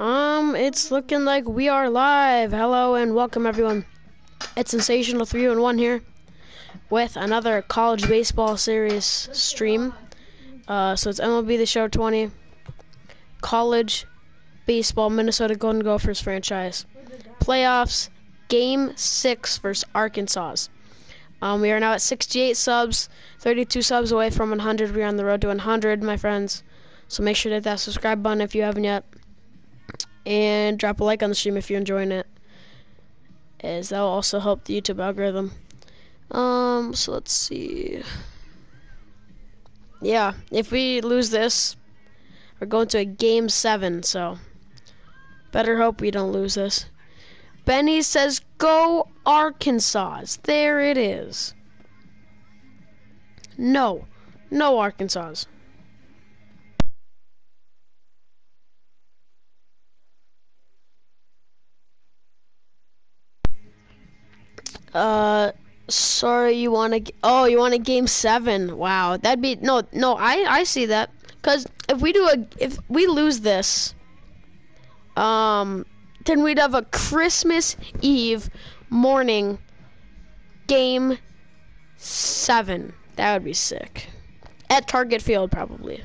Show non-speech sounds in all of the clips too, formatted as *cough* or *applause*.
Um, it's looking like we are live. Hello and welcome everyone. It's CenSational 3 and 1 here with another college baseball series stream. Uh, so it's MLB The Show 20, college baseball, Minnesota Golden Gophers franchise. Playoffs, game 6 versus Arkansas. Um, we are now at 68 subs, 32 subs away from 100. We're on the road to 100, my friends. So make sure to hit that subscribe button if you haven't yet. And drop a like on the stream if you're enjoying it. As that will also help the YouTube algorithm. Um, so let's see. Yeah, if we lose this, we're going to a game seven, so better hope we don't lose this. Benny says, Go Arkansas. There it is. No. No Arkansas. Uh, sorry, you want to? Oh, you want a game seven? Wow, that'd be no, no. I I see that because if we do a if we lose this, um, then we'd have a Christmas Eve morning game seven. That would be sick. At Target Field, probably.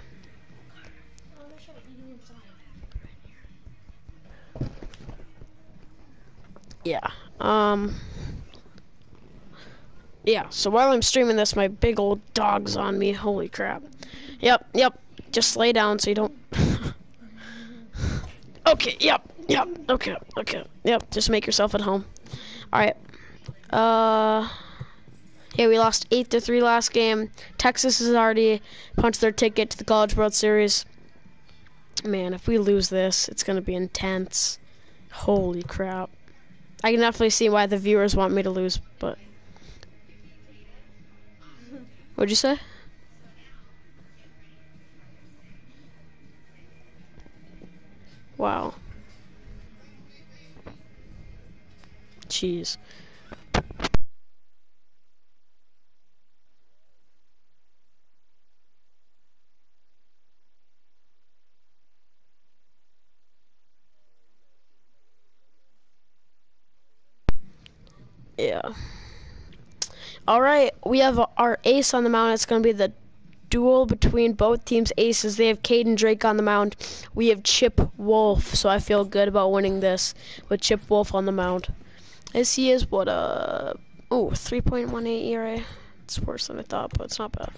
Yeah. Um. Yeah, so while I'm streaming this, my big old dog's on me. Holy crap. Yep, yep. Just lay down so you don't... *laughs* okay, yep, yep, okay, okay. Yep, just make yourself at home. Alright. Uh... Yeah, we lost 8 to 3 last game. Texas has already punched their ticket to the College World Series. Man, if we lose this, it's going to be intense. Holy crap. I can definitely see why the viewers want me to lose, but... What'd you say? Wow. Jeez. Yeah. All right, we have our ace on the mound. It's going to be the duel between both teams' aces. They have Caden Drake on the mound. We have Chip Wolf, so I feel good about winning this with Chip Wolf on the mound. He is what a oh 3.18 ERA. It's worse than I thought, but it's not bad.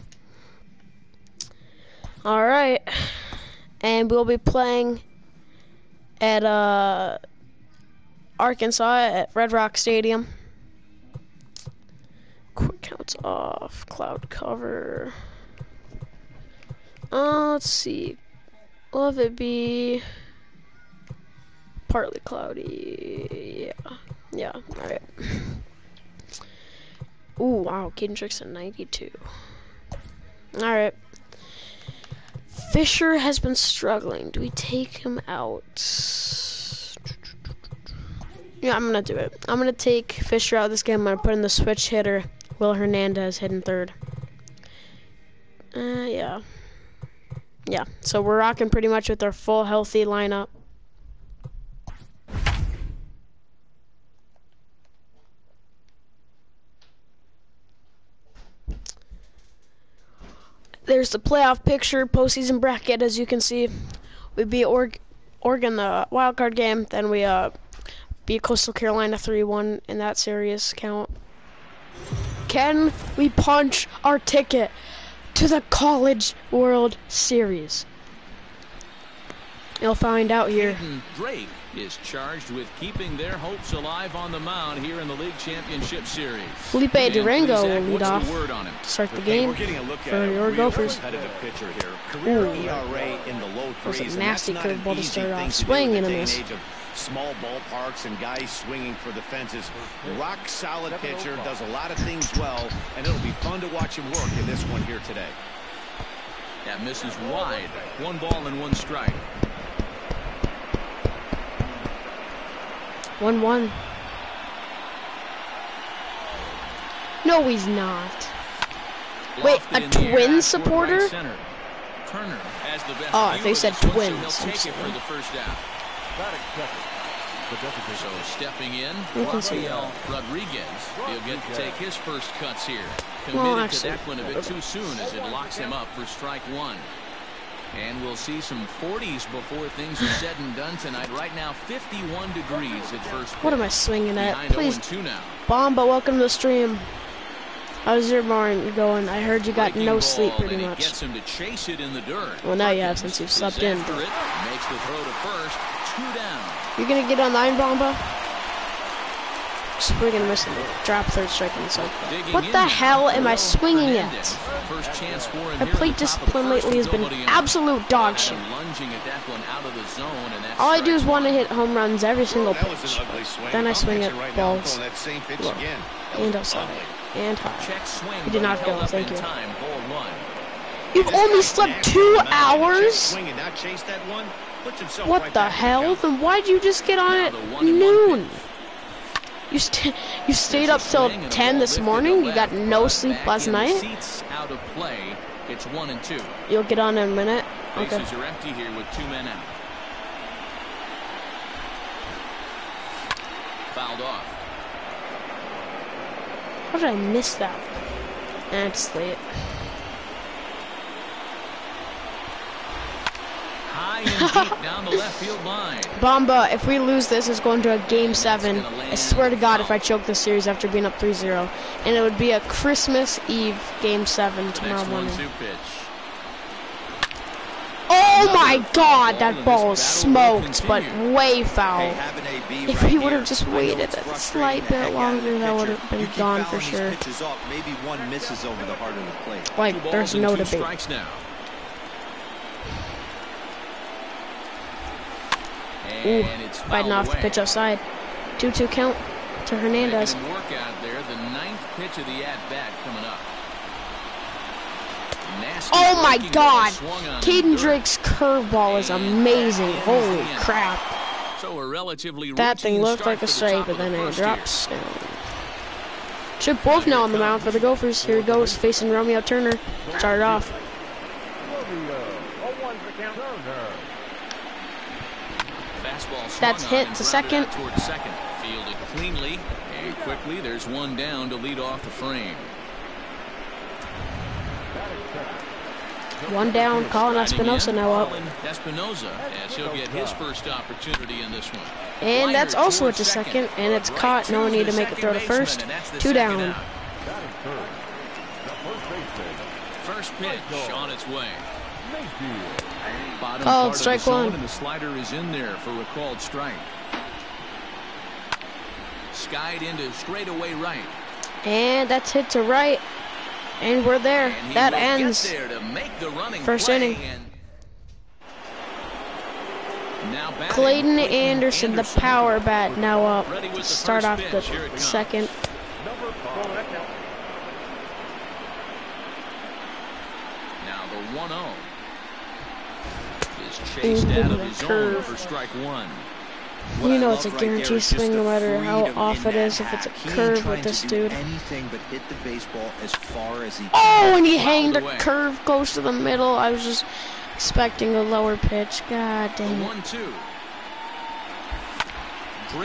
All right, and we'll be playing at uh, Arkansas at Red Rock Stadium quick counts off, cloud cover. Uh, let's see. Will it be partly cloudy? Yeah. Yeah, alright. Ooh, wow, Caden Drake's at 92. Alright. Fisher has been struggling. Do we take him out? Yeah, I'm gonna do it. I'm gonna take Fisher out of this game. I'm gonna put in the switch hitter. Will Hernandez hitting third. Uh, yeah. Yeah, so we're rocking pretty much with our full healthy lineup. There's the playoff picture, postseason bracket, as you can see. We beat Org Oregon the wild card game, then we uh, beat Coastal Carolina 3-1 in that series count. Can we punch our ticket to the College World Series? You'll find out here. Drake is charged with keeping their hopes alive on the mound here in the league championship series. Felipe and Durango will lead off. The start the game for your Gophers. Ooh. That was a nasty curveball to start off. Swing and a miss small ballparks and guys swinging for the fences. Rock solid oh pitcher, does a lot of things well, and it'll be fun to watch him work in this one here today. That misses wide. One ball and one strike. One one. No, he's not. Wait, a in air twin toward right supporter? Turner has the best Oh, view they said this one, so twins. He'll I'm take it for the first down. So stepping in, You can see Rafael Rodriguez. He'll get to take his first cuts here. Well, Committed to actually- that one a bit too soon as it locks him up for strike one. And we'll see some 40s before things are said and done tonight. Right now, 51 degrees at first. What am I swinging at? Behind oh Please, 0-2 now. Bomba, welcome to the stream. How's your morning going? I heard you got Breaking no sleep pretty much. gets him to chase it in the dirt. Well, now you have since you've slept in. it, makes the throw to first. Two down. You're gonna get on line, Bomba? Gonna miss. Drop third strike in so. Digging What the hell am I swinging at? First chance for him My plate the the discipline lately has been absolute dog shit. lunging at that one out of the zone, and that's All I do is want to hit home runs every oh, single pitch. an ugly swing. Then I swing at right now, I'm balls. throwing that same pitch Low. And outside. And high. He did not go, thank you. Time, ball one. You've only slept two hours? Swing and not chase that one. Puts himself What the hell? Then why'd you just get on at the one and one noon? You st you stayed up till swing and a 10 this morning? You got no sleep last night? Seats out of play. It's one and two. You'll get on in a minute? Okay. Bases are empty here with two men out. Fouled off. How did I miss that? And it's late. High and deep down the left field line. *laughs* Bomba, if we lose this, it's going to a game seven. I swear to God, if I choke this series after being up 3-0. And it would be a Christmas Eve game seven tomorrow morning. Oh my God, that ball is smoked, but way foul. Hey, have an AB If he would have just waited a slight bit heck out of longer, that would have been gone for sure. pitches off, maybe one misses over the heart of the plate. Two Like, there's no debate. strikes now. Ooh, And it's fighting fouled off the pitch outside. 2-2 count to Hernandez. Work out there. The ninth pitch of the at-bat coming up. Nasty Oh my God! Caden. Drake's curveball is amazing. Holy crap. So a relatively That thing looked like a strike, but of the then it drops down. Chip both now on the mound for the Gophers. Here he goes, facing Romeo Turner. Started off. Fastball swung That's hit to second. Towards second. Fielded cleanly and quickly. There's one down to lead off the frame. One down, calling Espinosa now up. Espinosa as he'll get his first opportunity in this one. And that's also towards to second, and it's caught. No to need to make a throw to first. the Two down. First pitch on its way. Bottom Called part of the strike zone, one. And the slider is in there for a called strike. Skied into straightaway right. And that's hit to right. And we're there. And That ends. there to make the running first inning. and now batting, Clayton Anderson, the power bat, now up. Ready with the Start off pitch. The second. Now the 1-0 is chased Ooh, out of his zone curve. for strike one. What You know it's a right there guarantee is just swing no matter how off it is, if it's a. Curve with this dude. Anything but hit the baseball as far as. Oh, and he hanged a curve close to the middle. I was just expecting a lower pitch. God dang it. 1-2.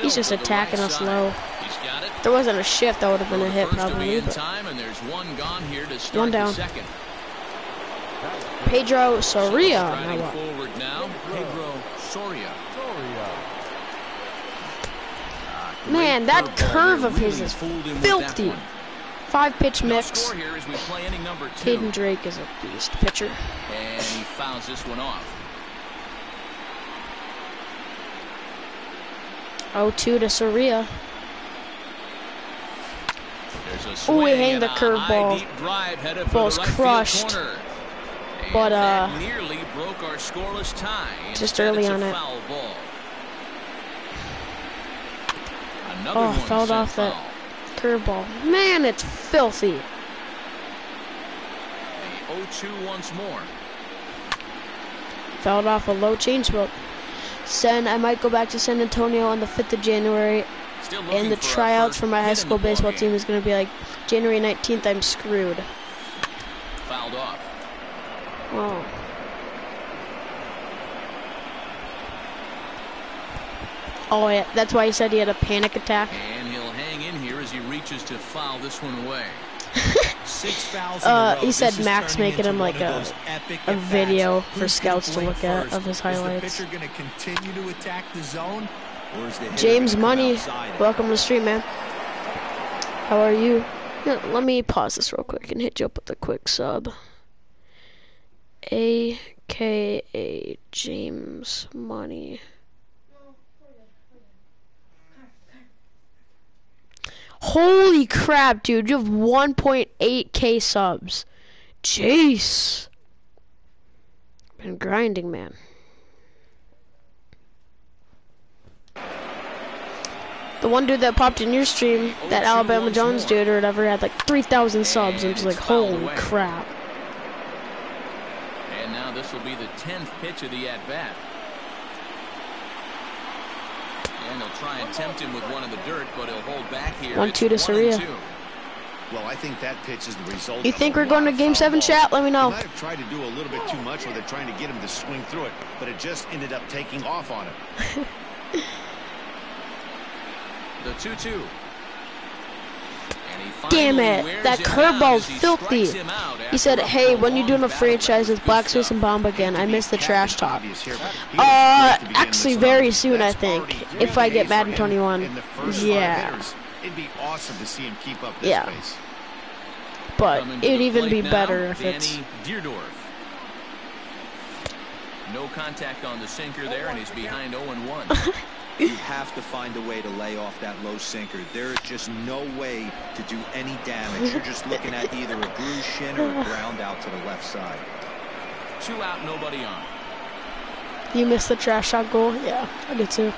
He's just attacking right us low. He's got it. If there wasn't a shift, that would have been a hit probably. Time, and there's one gone here to start One the down. second. Pedro Soria now up. Forward now, Soria. Ah, Man, that curve there. of his is fooled him with that filthy. one. Five pitch No mix. score here as we play inning number two. Caden Drake is a beast pitcher. And he fouls this one off. 0-2 to Soria. There's a Ooh, he hanged the curveball. high, deep drive headed for Ball's the right crushed. Corner. But, uh, nearly broke our scoreless tie. just early on it. Foul ball. Another Oh, fouled off that. foul. Curveball. Man, it's filthy. The 0-2 once more. Fouled off a low change changeup. Sen, I might go back to San Antonio on the 5th of January, and the for tryouts for my high school baseball game. team is going to be like January 19th. I'm screwed. fouled off. Oh. Oh yeah, that's why he said he had a panic attack. And he'll hang in here as he reaches to foul this one away. *laughs* Six fouls Uh, he said is Max making him like a- a video for scouts to look at of his highlights. Is the pitcher going to continue to attack the zone, or is the James Money, welcome to the stream, man. How are you? Let me pause this real quick and hit you up with a quick sub. AKA James Money. Holy crap, dude. You have 1.8k subs. Jeez. Been grinding, man. The one dude that popped in your stream, that Alabama Jones dude or whatever, had like 3,000 subs. I'm just like, holy crap. And now this will be the 10th pitch of the at-bat. And they'll try and tempt him with one of the dirt, but he'll hold back here. 1-2 to one and Soria. two. Well, I think that pitch is the result. You think a we're going to Game 7 balls. chat? Let me They know. might have tried to do a little bit too much where they're trying to get him to swing through it, but it just ended up taking off on him. *laughs* The 2-2. Damn it, that curveball's filthy. strikes him out He said, hey, when you doing a franchise with Black. Space and Bomb again, I missed the trash talk. Obvious here. He was Uh, great to begin actually very soon, I think, if I get Madden 21. in the first five Yeah. It'd be awesome to see him keep up this Yeah. pace. But it'd even be better if it's... Deerdorf. No contact on the sinker there, and he's behind 0-1. *laughs* You have to find a way to lay off that low sinker. There is just no way to do any damage. You're just looking at either a bruised shin or a ground out to the left side. Two out, nobody on. You missed the trash shot goal? Yeah, I did too.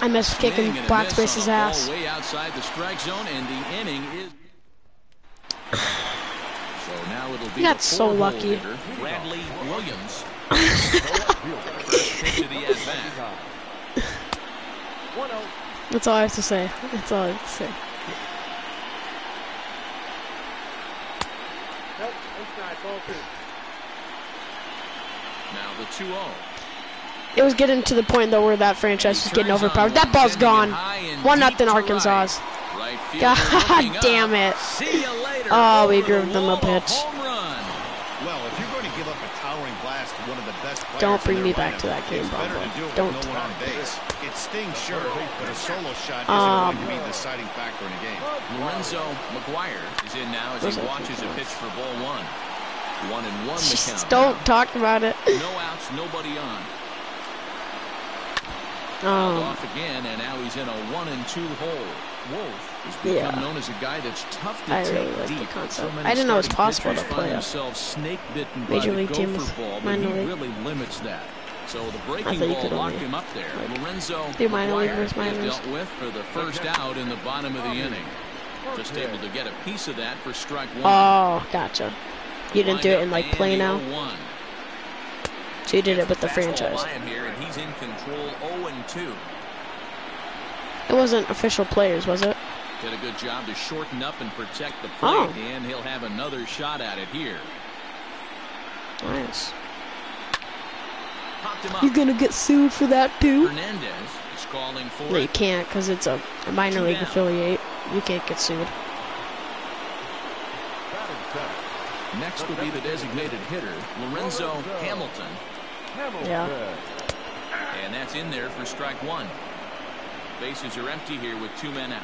I missed kicking and a Black Space's on a ball ass. Way outside the strike zone, and the inning is. So now it'll be Got so four-hole lucky. hitter, Bradley Williams. *laughs* First pitch of the at bat. That's all I have to say. That's all I have to say. Now the 2-0. It was getting to the point though where that franchise was getting overpowered. That ball's gone. One nothing Arkansas. Right fielder God damn it. See you later. Oh, we Over grooved them a pitch. Well, if you're going to give up a towering blast to one of the best Don't bring me back lineup, to that game, it's better Bobo. to do it Don't. With no one on base. It stings, sure, but a solo shot isn't Um, going to be the deciding factor in a game. Lorenzo McGuire is in now as he watches a pitch for ball one. One and one the Just count. don't now. talk about it. No outs, nobody on. *laughs* Um, Off again, and now he's in a one and two hole. Wolf has become Yeah. known as a guy that's tough to I take really like the deep. concept. So I didn't know it was possible to find play a themselves snake bitten Major League team gopher ball, but he minor league. really limits that. So the thought breaking you ball could locked only, him up there. like, Lorenzo do minor league McGuire minors. dealt with for the first out in the bottom of the inning. Just able to get a piece of that for strike one. oh, gotcha. You didn't do it in like play and now. So you did it with the franchise. by him here, and he's in control 0-2. It wasn't official players, was it? Did a good job to shorten up and protect the plate, Oh. and he'll have another shot at it here. Nice. Him gonna get sued for that too? Hernandez is calling for No, you can't because it's a, minor league down. affiliate. You can't get sued. Next will be the designated hitter, Lorenzo Hamilton, Yeah. and that's in there for strike one. Bases are empty here with two men out.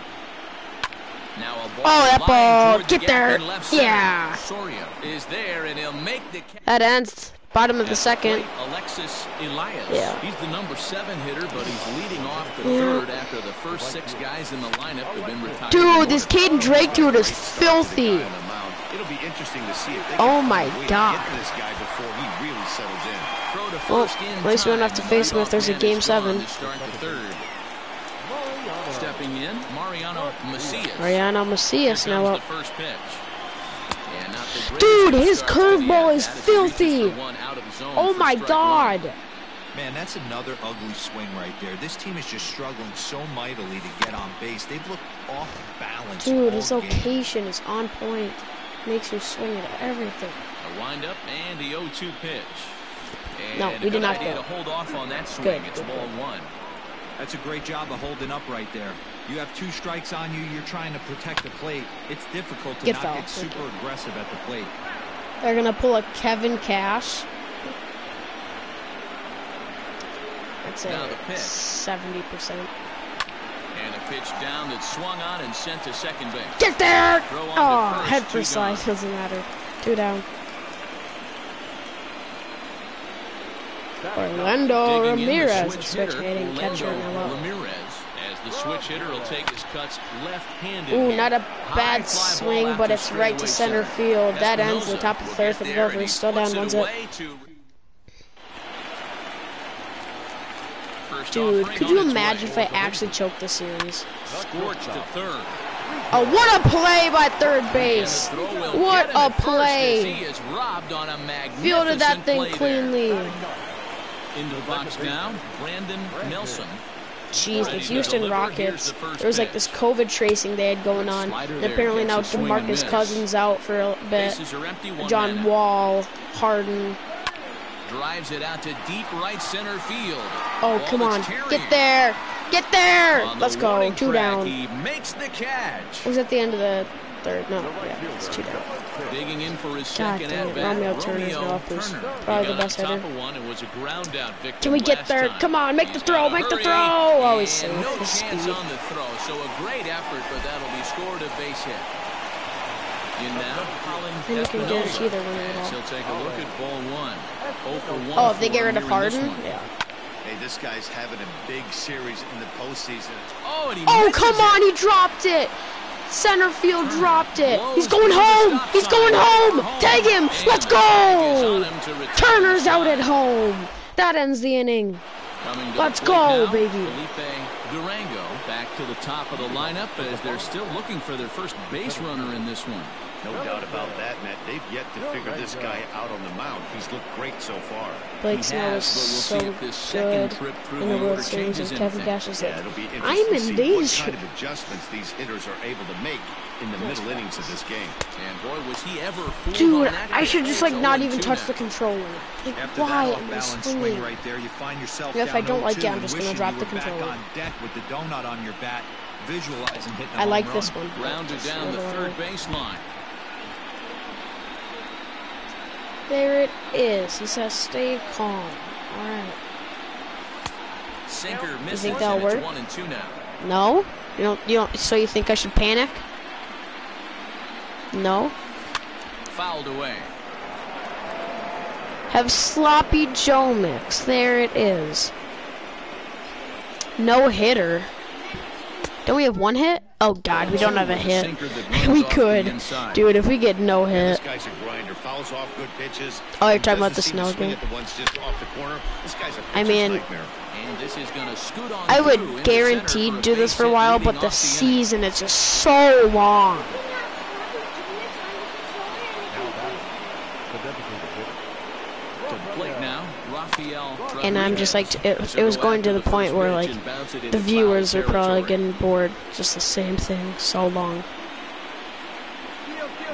Now a ball Oh, that ball. toward the Get there. left. Yeah. Soria is there, and he'll make the. That ends bottom of the second. Alexis Elias. Yeah. He's the number seven hitter, but he's leading off the Yeah. third after the first six guys in the lineup have been retired. Dude, this Caden Drake dude is filthy. Guy on the mound. It'll be interesting to see if they Oh my find a way to God. this guy before he really settles in. Throw to Well, at least we don't have to face him if there's a game seven. gone to start the third. Stepping in, Mariano Macias. Mariano Macias now up. Dude, his starts to the curveball is as he reaches filthy. for one out of the zone Oh my god. Man, that's another ugly swing right there. This team is just struggling so mightily to get on base. They've looked off balance. Dude, all his game. location is on point. Makes you swing at everything. A windup and the 0-2 pitch. And No, a we did not idea go. to hold off on that swing. Good, It's good, ball good. one. That's a great job of holding up right there. You have two strikes on you. You're trying to protect the plate. It's difficult to Good not foul. get super aggressive at the plate. They're gonna pull a Kevin Cash. That's Now a the pitch. seventy percent. And a pitch down that swung on and sent to second base. Get there! Throw on to Oh, first, head two first slide gone. doesn't matter. Two down. Orlando Digging Ramirez, switch a switch hitter, hitting catcher Orlando. Ramirez, as the switch hitter will take his cuts left-handed. Ooh, not a bad swing, but it's right to center field. That ends the top of the third for the Gophers. Still down it one zip. away Dude, could you imagine if I actually choked the series? Scorched to third. Oh, what a play by third base! the throw will What a at first as play. He is robbed on a Fielded that thing cleanly. Into the box now, Brandon Nelson. Jeez, the Houston. Rockets. Here's the first There was like this COVID tracing they had going on, and apparently now gets a swing DeMarcus. Cousins out for a bit. Bases are empty, one man John. Wall, Harden. Drives it out to deep right center field. Oh, come on, get there, get there! Let's go, two down. He makes the catch. Was at the end of the third? No, yeah, it's two down. Digging in for his God second dang it, at bat. Romeo Turner's now up who's probably the best He hitter. one and was a ground out victim Can we get last there? Come on, make the throw, make the throw! Oh, he's and safe. No chance speed. on the throw, so a great effort, but that'll be scored a base hit. In now, Colin And you can Espinosa. guarantee they're winning it As all. He'll take a oh, look at ball one. 0 for 1 Oh, if they get rid of here Harden? one. Yeah. Hey, this guy's having a big series in the postseason. Oh, and he Oh, misses come it. on, he dropped it! Center field dropped it. He's going home! He's going home! Tag him! Let's the tag is go! on him to return Turner's out at home. That ends the inning. Let's go, now, baby. Felipe Durango back to the top of the lineup as they're still looking for their first base runner in this one. No doubt about that, Matt. They've yet to figure this guy out on the mound. He's looked great so far. Blake He Snell is has, but we'll see so if this second good trip through in the the World order Series, changes and Kevin anything. Cash is Yeah, like, it'll be I'm in see danger. what kind of adjustments these hitters are able to make in the middle innings of this game. And boy, was he ever fooled Dude, that I should just like not even touch the controller. Like, After why that am I off-balance swing swinging? right there, you find yourself Yeah, if I don't like it, I'm just gonna drop the controller. Back on deck with the donut on your bat, visualizing hitting a I home like run. this one. Grounded Just down the third one. baseline. There it is. He says, "Stay calm." All right. Sinker misses, think that'll work? one and two now. No, you don't. You don't. So you think I should panic? No. Fouled away. Have sloppy Joe mix. There it is. No hitter. Don't we have one hit? Oh God, we don't have a hit. sinker that runs we could, inside. dude. If we get no hit, guy's a grinder. Fouls off good pitches. Oh, you're talking about the seem to Snell swing game? at the ones just off the corner. This guy's a I pitcher's mean, nightmare. And this is gonna scoot on I would into center guaranteed do this for a while, but the season is just so long. To the plate now, Rafael And I'm just like, it, it was going to the point where like first pitch and bounce it the viewers are probably getting bored. Just the same thing, so long.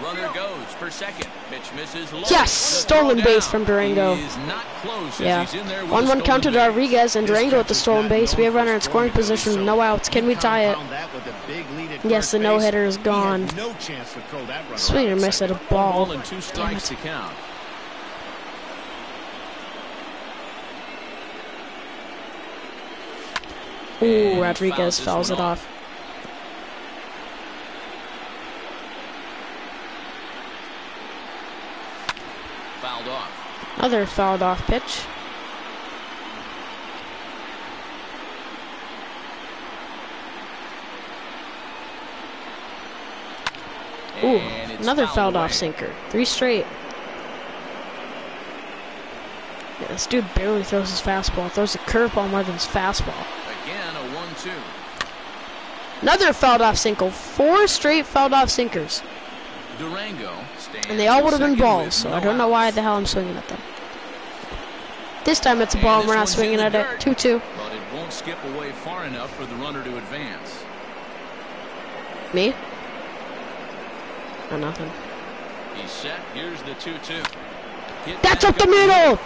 Runner goes for second. Pitch misses low. Yes! Stolen base from Durango. He is not close Yeah. he's in there with a 1 1 stolen count to. Rodriguez and Durango with the stolen base. We have runner in scoring position, no outs. Can we tie it? compound that with a big lead at Yes, the no hitter is gone. No chance to throw that runner Swing or at miss at a ball. Ball and two strikes to count. Ooh, Rodriguez fouls fouls it off. off. Fouled off. Another fouled off pitch. Ooh, another fouled away. off sinker. Three straight. Yeah, this dude barely throws his fastball. Throws a curveball more than his fastball. Another fouled off single. Four straight fouled off sinkers. Durango And they all would have been balls, so no I don't know why the hell I'm swinging at them. This time it's a ball and we're not swinging at dirt. it. 2 2. But it won't skip away far enough for the runner to advance. Me? Nothing. He's set. Here's the 2-2. Hit That's up the middle.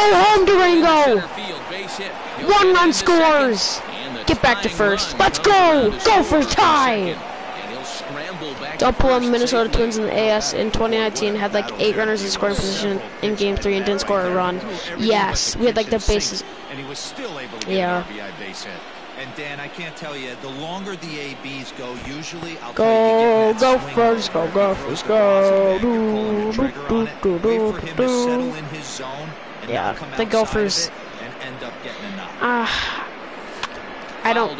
Go home, Durango. Center field, base hit. He'll One run scores. Get back to first. Let's go. Go for tie. second, and he'll scramble back to Double Minnesota. Twins in the AS in 2019 had like eight runners in scoring position in Game Three and didn't score a run. Yes, we had like the bases. And he was still able to Yeah. an RBI base hit. And Dan, I can't tell you, the longer the ABs go, usually I'll Go, tell you, you get go first, go, go first, go. balls in there, you're pulling Do, do, do, do, him do. To settle in his zone and Yeah, the Gophers- of and end up getting a. Ah, I don't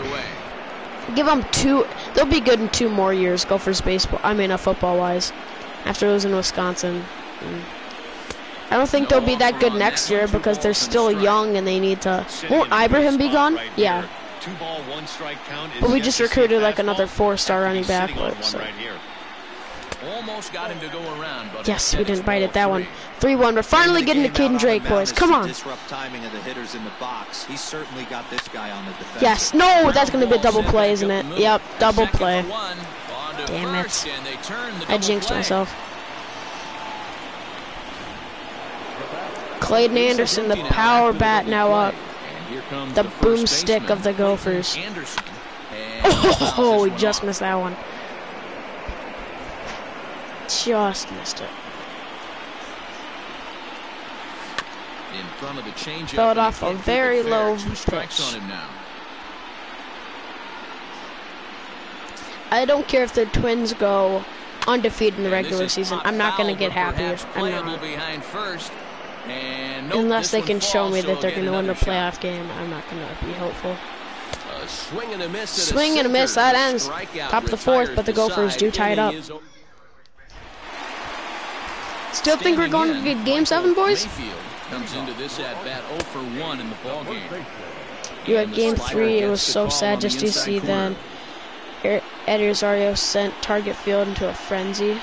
give them two. They'll be good in two more years. Gophers baseball. I mean, uh, football wise, after losing Wisconsin. I don't think they'll be that good next year because they're still young and they need to. Won't Ibrahim be gone? Yeah. Two ball, one strike count. But we just recruited like another four-star running back, sitting on but, one so-. Almost got him to go around, but Yes, we didn't bite at that one. three. 3-1. We're finally getting to Caden Drake, boys. Come on. Disrupt timing of the hitters in the box. He's certainly got this guy on the defense. Yes. No, that's gonna be a double play, isn't it? Yep, double play. for one, on to Damn it. first, and they turn the I jinxed myself. Clayton Anderson, the power bat now up. And here comes The boomstick of the Gophers. Anderson. And *laughs* he fouls Oh, we just missed that one. Just missed it. in front of the changeup. Fell it and he off a can't keep it very low pitch. on him now. I don't care if the Twins go undefeated in the regular season. I'm not going to get happy. I'm not. first. And nope, Unless they can show falls, me so that they're going to win a another shot. playoff game, I'm not going to be hopeful. A swing and a miss. Swing and a miss, that ends. Top of the fourth, but the the Gophers do tie it up. Is o- Still think we're going to get game seven, boys? Comes into this at bat 0 for 1 in the ball game. You had game three. It was so sad just to see inside then. Eddie Rosario sent Target Field into a frenzy.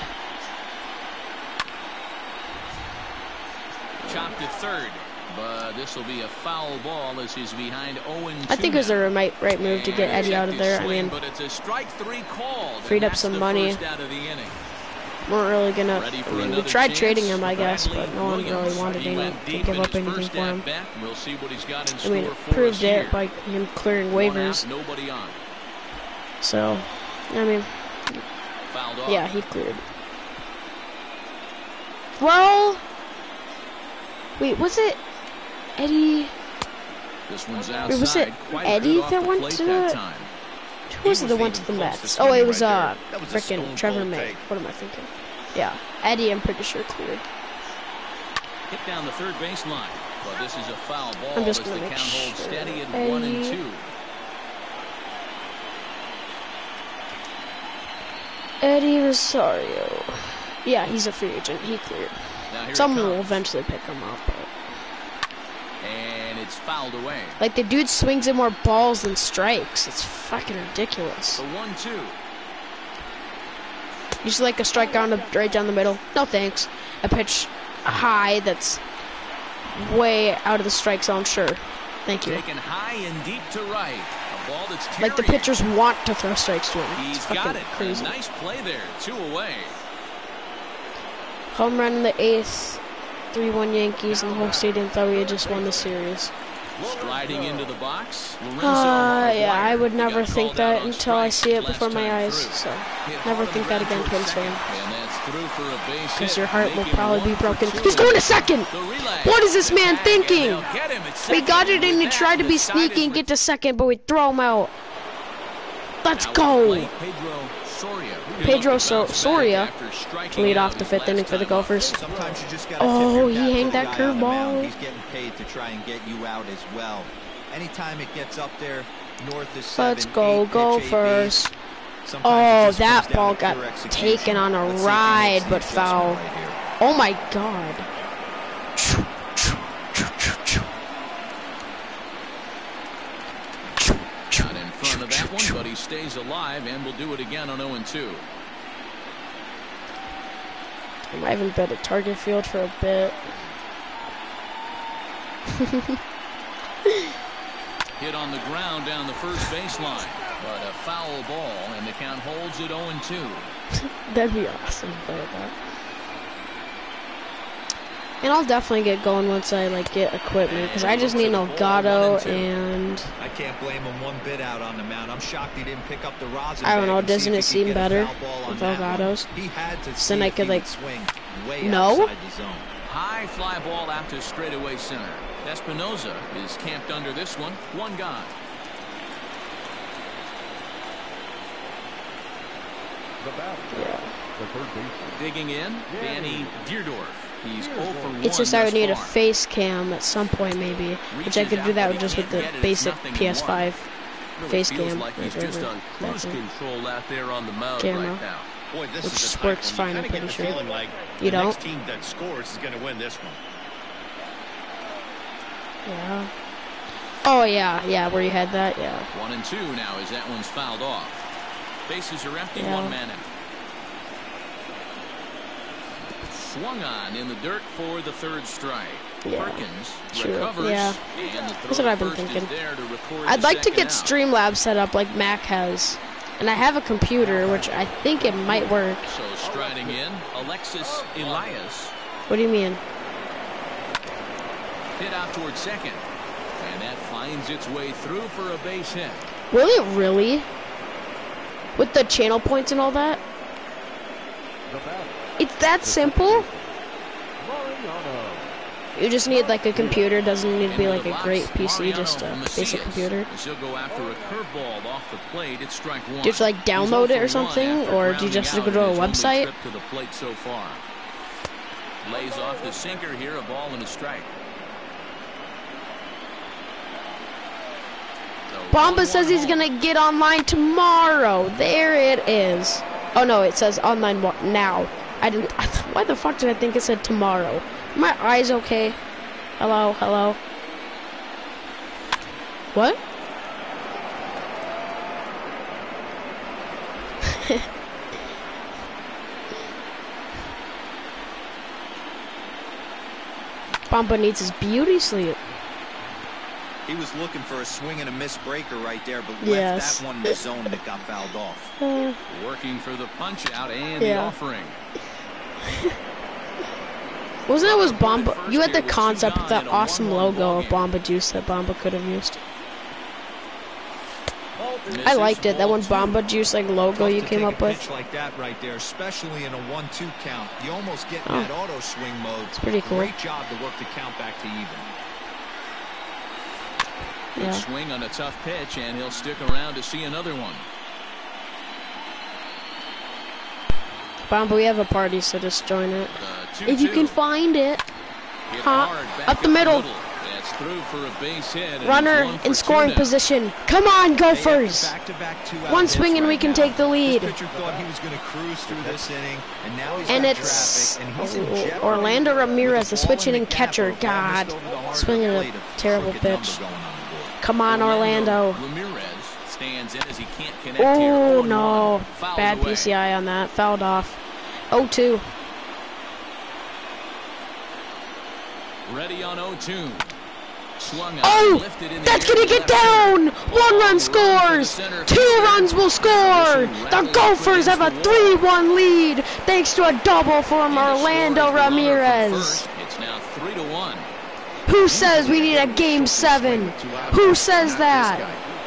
Chopped at third, but this will be a foul ball as he's behind 0 I think it was the right, right move to get Eddie out of there. I mean, but it's a strike three call. freed up some money. Out of the inning. Weren't really gonna. I mean, we tried chance. trading him, I guess, but no one really wanted He any, went to give up his anything first for him. We'll see what he's got in I store mean, for proved us it here. by him clearing waivers. out, on. So, I mean, Fouled off. yeah, he cleared. Well, wait, was it Eddie? This one's Wait, outside. was it Quite Eddie bit off that went to that it? time. Who was He it that was went to the Mets? Oh, it was right uh, there. Was a freaking Trevor May. take. What am I thinking? Yeah, Eddie. I'm pretty sure cleared. Hit down the third baseline. But this is a foul ball I'm just as gonna the make count holds sure. steady at one and two. Eddie Rosario. Yeah, he's a free agent. He cleared. Now here it Someone will eventually pick him up. But. It's fouled away. Like the dude swings in more balls than strikes. It's fucking ridiculous. The one-two. Usually like a strike down the right down the middle. No thanks. A pitch high that's way out of the strike zone. Sure. Thank you. Taken high and deep to right. A ball that's Like the pitchers want to throw strikes to him. He's got it. crazy. Nice play there. Two away. Home run in the eighth. 3-1 Yankees, and the whole stadium thought we had just won the series. Sliding into the box. Lorenzo Uh, yeah, I would never think that until I see it before my eyes. So never think that again, Twins fan. second. And that's through for a base Because your heart will probably be broken. He's going to second. What is this man thinking? they'll get him at We got it and he tried to be sneaky and get to second, but we throw him out. Let's go. with the plate, Pedro Soria. Pedro to So- Soria striking Lead off the fifth inning for the. Gophers. Sometimes you just gotta Oh, he hanged that guy on the mound. curveball. He's getting paid to try and get you out as well. Anytime it gets up there, north is seven, Let's go. eight Go first. sometimes Oh, that ball got taken on a Let's see if he ride, but foul. right. Oh my god. Not in front of that one, but he stays alive and will do it again on 0-2. I haven't been at Target Field for a bit. *laughs* Hit on the ground down the first baseline, but a foul ball, and the count holds at 0-2. *laughs* That'd be awesome. if I had that. And I'll definitely get going once I like get equipment because I just need an Elgato and I can't blame him one bit out on the mound. I'm shocked he didn't pick up the rosin. I don't know, bag and see doesn't it seem could get a better foul with. Elgatos? He had to So then I could like. swing way No? the zone. High fly ball out to straightaway center. Espinoza is camped under this one. One gone. The batter, yeah. the third baseman. Digging in, Danny Deerdorf. He's 0 for 1 It's just I would need a face cam at some point maybe, which I could do that with just with the basic PS5 face cam. like he's just on cruise control out there on the mound Camera. right now. Boy, this Which is works fine, I'm pretty sure. like You the don't? team that scores is going to win this one. Yeah. Oh yeah, yeah, where you had that, yeah. One and two now as that one's fouled off. Bases are empty, Yeah. one man out. Swung on in the dirt for the third strike. Yeah, Perkins true, recovers, yeah. and the throw That's what I've been first is thinking. there to record I'd like to get out. Streamlabs set up like Mac has. And I have a computer, which I think it might work. So striding in, Alexis Elias What do you mean? hit out towards second, and that finds its way through for a base hit. Will it really? With the channel points and all that? The batter, It's that simple? You just need like a computer, doesn't need to be like a great PC, just a basic computer. As he'll go after a curveball off the plate. It's strike one. Do you have like, download it or something, or do you just go to a website? trip to the plate so far. Lays off the sinker here, a ball and a strike. Bomba says he's gonna get online tomorrow. There it is. Oh no, it says online now. I didn't. I th- why the fuck did I think it said tomorrow? My eyes okay? Hello, hello. What? *laughs* Bomba needs his beauty sleep. He was looking for a swing and a miss breaker right there, but Yes. left that one in the zone that got fouled off. *laughs* Uh, Working for the punch out and the offering. Wasn't it was Bomba? You had the concept of that awesome logo of Bomba Juice that Bomba could have used. I liked it. That one two. Bomba Juice like logo you came up with. like that right there, especially in a one-two count. You almost get in Oh. that auto swing mode. It's pretty cool. Great job to work the count back to even. Good Yeah. swing on a tough pitch, and he'll stick around to see another one. Bomba, we have a party, so just join it. The If you 2-2. can find it. Hit Huh? hard Up the middle. That's through for a base hit. and Runner for in scoring now. position. Come on, They have Gophers! back-to-back two-out One hits swing and we can now. take the lead. This thought he was going to cruise through this inning, and now he's And got it's traffic, and he's Orlando Ramirez, the ball switch in hitting catcher. or a ball God, missed over the hard swinging a terrible crooked number pitch. Come on, Orlando. Ramirez stands in as he can't connect. Oh no. Bad away. PCI on that. Fouled off. 0-2. Ready on 0-2. Swung Oh! lifted in the That's gonna get down! One run scores! Two runs will score! The Gophers have a 3-1 lead thanks to a double from And the score Orlando is the runner from Ramirez. It's now 3 to 1. Who says we need a game seven? Who says that?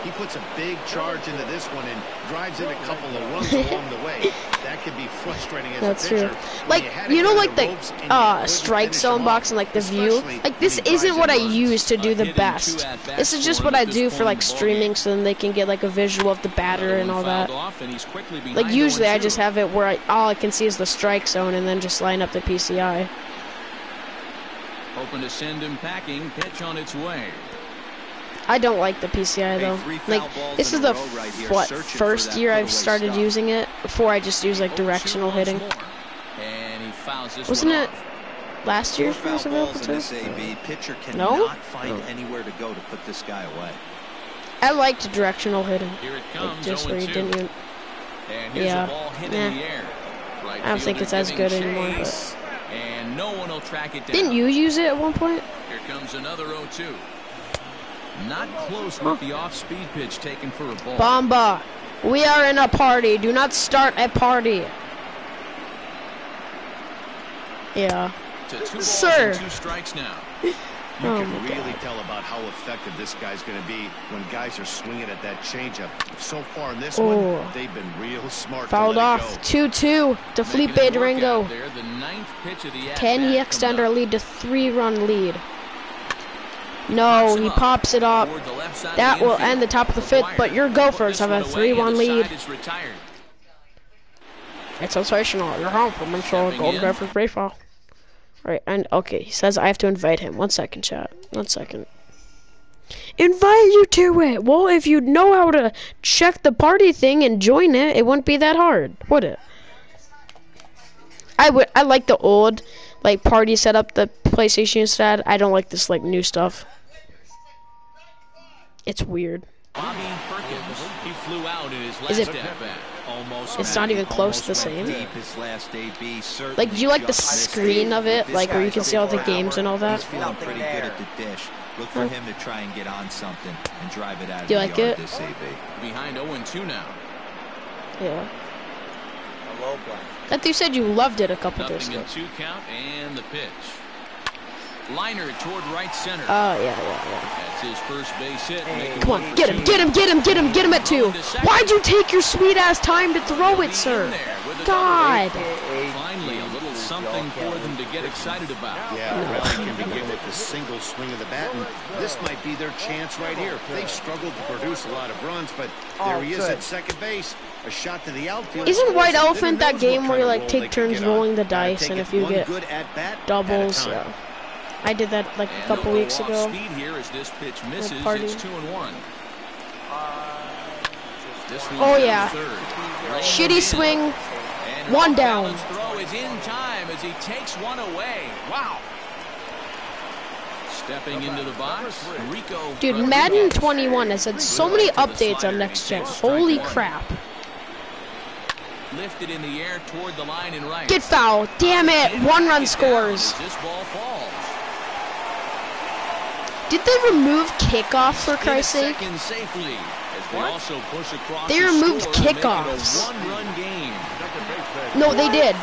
He puts a big charge into this one and drives in a couple of runs along the way. That can be frustrating as That's a true. pitcher. when Like you it know, like the uh strike zone box and like the view. Like this isn't what I use to do Uh, the best. This is just what I do for like streaming, so then they can get like a visual of the batter and all that. Off, and he's quickly Like usually I just have it where I, all I can see is the strike zone and then just line up the PCI. Hoping to send him packing. Pitch on its way. I don't like the PCI though. Like this is the right here, what first year I've started stop. using it. Before I just use like directional hitting. And he fouls this Wasn't it off. last year Four it was available too? this AB. Pitcher No? find Oh. anywhere to go to put this guy away. I liked directional hitting. Here it Like just where you oh didn't even And Yeah. ball hit Nah. in the air. Right I don't think it's as giving good anymore, but- chase, And no one will track it down. Didn't you use it at one point? Here comes another 0-2. Not close Huh. with the off-speed pitch taken for a ball. Bomba, we are in a party. Do not start a party. Yeah. to two balls Sir. two strikes now. *laughs* You Oh can really tell about how effective this guy's going to be when guys are swinging at that changeup. So far in this Oh. one, they've been real smart Fouled off. it go. 2 2 to Felipe Durango. there, the ninth pitch of the Can he extend our lead to three run lead? No, he pops it up. Toward the left side of That will end the top of the fifth, but your Gophers have a 3 1 lead. side is retired. It's sensational. You're home for Montreal Stepping Gold in. Gophers baseball. Alright, and okay, he says I have to invite him. One second, chat. One second. Invite you to it. Well, if you know how to check the party thing and join it, it wouldn't be that hard, would it? I would. I like the old, like party setup the PlayStation used to have. I don't like this like new stuff. It's weird. Bobby Perkins, he flew out in his last Is it-. It's not even close to the same. Deep his last AB, certainly Like, do you like the screen of it, like where you can see all the games and all that? He's feeling pretty good at the dish. Look for him to try and get on something and drive it out of Do you the like yard it? this AB. Behind 0-2 now. Yeah. A low block. I thought you said you loved it a couple days Nothing ago. in two count and the pitch. Liner toward right center. Oh yeah, yeah, yeah. That's his first base hit. making Come on, get him, get him, get him, get him, get him at two. Why'd you take your sweet ass time to throw it, sir? in there with a God. Finally, a little something for them to get excited about. Yeah, rally can begin with the single swing of the bat, and this might be their chance right here. They've struggled to produce a lot of runs, but oh, there he is at second base. A shot to the outfield. Isn't White Elephant that game where you like take turns rolling the dice, and if you get good at bat at a doubles, yeah. I did that like a couple weeks ago. Speed here as this pitch misses. party. It's two and one. This Oh, one's down yeah. third. Shitty swing. And One down. Allen's throw is in time as he takes one away. Wow. Stepping into the box, Rico. Dude, Madden 21 has had so many updates on next gen. Holy crap. Lifted in the air toward the line and right. Get foul. Damn it. One run scores. This ball falls. Did they remove kickoff for In Christ's sake? safely as they also push across They the removed score to make it a kickoffs. No, they did.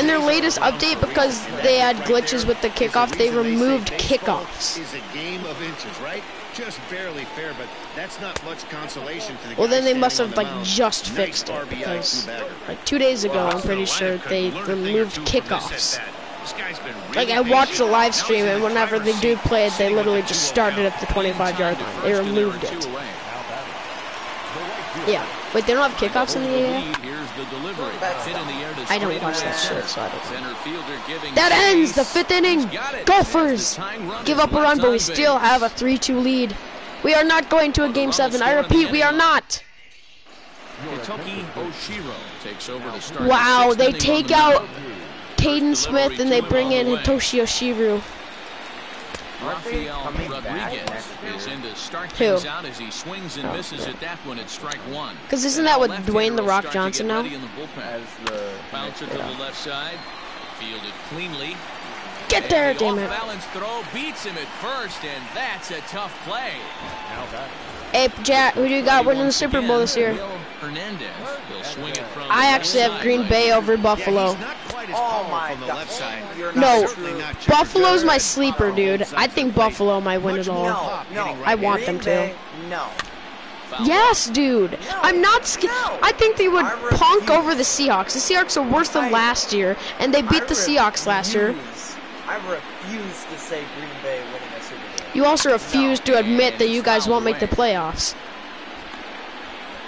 In their latest update, because they had glitches with the kickoff, they removed kickoffs. Is a game of inches, right? Just barely fair, but that's not much consolation to the Well, then they must have on like the mound. just Nice fixed it because like two days ago, I'm pretty sure they removed kickoffs. This guy's been Like I watched the live stream, and whenever they driver's do play it, they literally just started count. at the 25 yard line. They first, and there removed it. Yeah. Wait, they don't have kickoffs in the Over the AA? lead, Here's the delivery. Hit in the air I don't watch that shit, so I don't know. Center fielder giving That ends the fifth inning. He's got it. Gophers As the tying run give up a run, but we still have a 3-2 lead. We are not going to a game seven. I repeat, we are not. Hitoki Oshiro takes over to start Wow, they take out mound. Caden Smith and they bring in on the way. Hitoshi Oshiru. Rafael coming back Rodriguez is in to start Who? things out as he swings and misses at that one at strike one. 'Cause isn't that what Dwayne The Rock Johnson now? ready in the bullpen. As the Bouncer to the left side, fielded cleanly. Get there, the damn it. off-balance throw beats him at first, and that's a tough play. Hey, Jack, who do you got winning the Super Bowl this year? Will Hernandez will swing it from I actually have Green. Bay over Buffalo. he's not quite as Oh my God. left side. You're No, not Certainly true. not Chipper Buffalo's my sleeper, uh, dude. I think Buffalo might win it all. No, no. I want them to. No. Yes, dude. I'm not scared. No. I think they would I punk over the Seahawks. The Seahawks are worse than I- last year, and they beat I the Seahawks last year. I refuse to say Green Bay winning a Super Bowl. You also refuse to admit that you guys won't make the playoffs.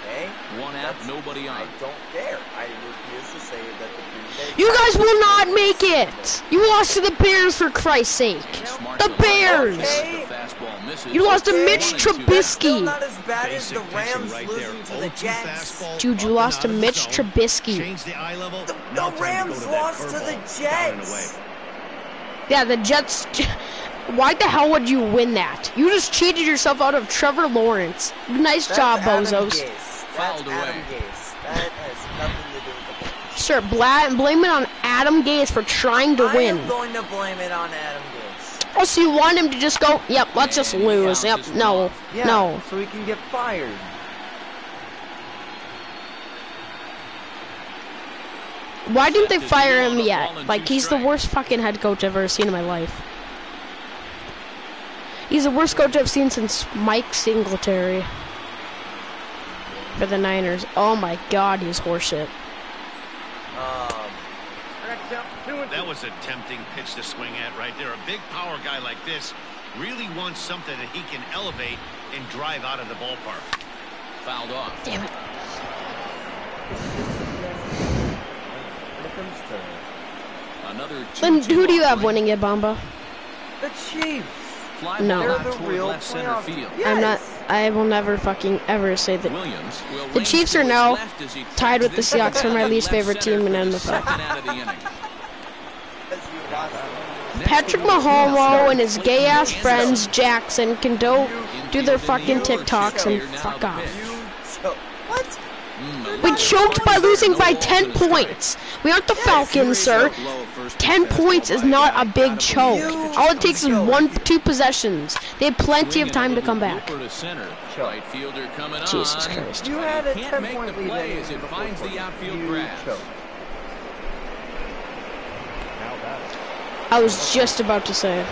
Okay? One out, That's- nobody I on. don't care. I refuse to say that the You guys will not make it. You lost to the Bears for Christ's sake. The Bears. left Okay. the fastball misses. You lost to Mitch One and two. That's still Trubisky. not as bad as the Rams losing to the oh, Jets. Dude, you lost to and out of the Mitch zone. Trubisky. The. The, Now the time to go Rams lost to the curveball. Down and away. Jets. Yeah, the Jets. *laughs* Why the hell would you win that? You just cheated yourself out of Trevor Lawrence. Nice That's job, Adam bozos. Gase. That's Fouled Adam away. Gase. That has nothing to do with the Bears. Sir, bla- blame it on Adam Gase for trying to I win. am going to blame it on Adam Gase. Oh, so you want him to just go, yep, let's just And he lose. Yep, this no. Yeah, no. so he can get fired. Why didn't they fire him yet? Like two he's the worst fucking head coach I've ever seen in my life. He's the worst coach I've seen since Mike Singletary for the Niners. Oh my god, he's horseshit. Um, That was a tempting pitch to swing at right there. A big power guy like this really wants something that he can elevate and drive out of the ballpark. Fouled off. Damn it. Another 2-2 who do you have winning it, Bamba? The Chiefs. Fly No. ball They're out the toward real left center field. Yes. I'm not. I will never fucking ever say that. Williams will The Chiefs are his now left as he tied with the this Seahawks for my least favorite team in for the NFL. second out of the inning. Because *laughs* you lost. Next Patrick Mahomes and his gay ass friends Jackson can do do their fucking the York TikToks and fuck off. pitch. You cho- What? Mm, We choked by losing by 10 and a strike. points. We aren't the Falcons, sir. 10 points is not a big choke. All it takes is one, two possessions. They had plenty of time to come back. blooper to center. Choke. Right fielder coming Jesus. Christ. You had a 10 point lead play in as it finds the outfield grass. choked. Now batting. I was just about to say.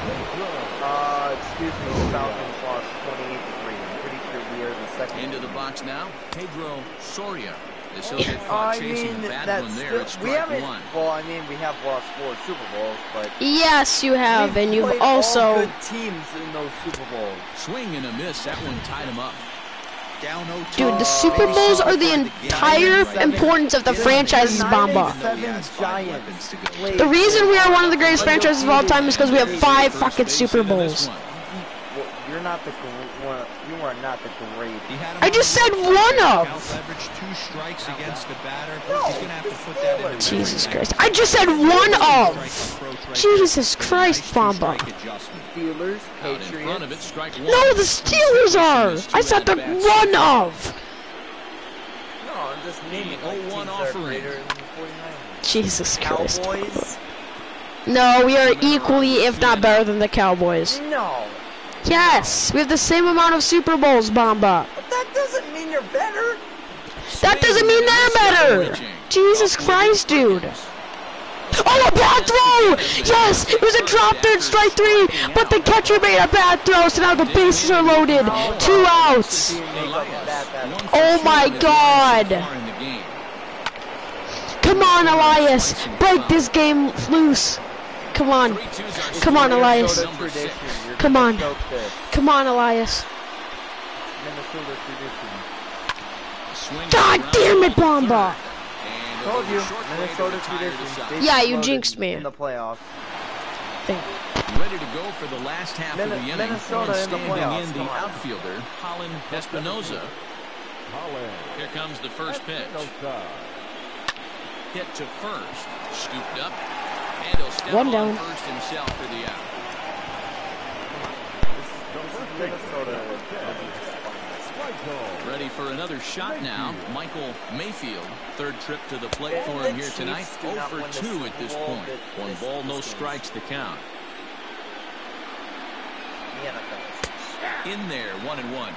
Uh, excuse me, the Falcons lost 28 3. I'm pretty sure we are the second. Into the box now, Pedro Soria. This will get I caught chasing mean, a bad that's one there. still, It's we haven't. one. Well, I mean, we have lost four Super Bowls, but Yes, you have, and you've played all also. good teams in those Super Bowls. Swing and a miss. That one tied him up. Down oh Dude, the Super Bowls are the entire importance of the franchise's Bamba. Giants. The reason we are one of the greatest franchises of all time is because we have five fucking Super Bowls. Well, you're not the gr- one. You are not the great. I just said one of. Leverage two strikes against the batter. He's gonna have to put that in the Jesus Christ. I just said one of. Jesus Christ, Bamba. Steelers, Out in front of it, Patriots. No, the Steelers are. I said the one of. No, I'm just naming The like 0-1 teams that are offering. greater than the 49ers. Jesus Christ. Cowboys? No, we are equally, if not better than the Cowboys. No. Yes, we have the same amount of Super Bowls, Bamba. But that doesn't mean you're better. That doesn't mean they're better. Jesus Christ, dude. Oh, a bad throw! Yes, it was a drop third strike three, but the catcher made a bad throw, so now the bases are loaded. Two outs. Oh my God. Come on, Elias. Break this game loose. Come on. Come on, Elias. Minnesota tradition. You're Come on. Come on, Elias. God damn it, Bamba. Told you, Minnesota tradition. Yeah, you jinxed me. In the playoffs. Ready to go for the last half of the inning. Minnesota and in the standing playoffs, in the come outfielder, Holland Espinoza. Holland. Here comes the first pitch. Hit to first. Scooped up. And he'll step One on first himself for the out. Minnesota. Strike zone. Ready for another shot now. Michael Mayfield. Third trip to the plate for him here tonight. Chiefs do 0 for 2 at this point. One ball, no strikes to count. In there, one and one.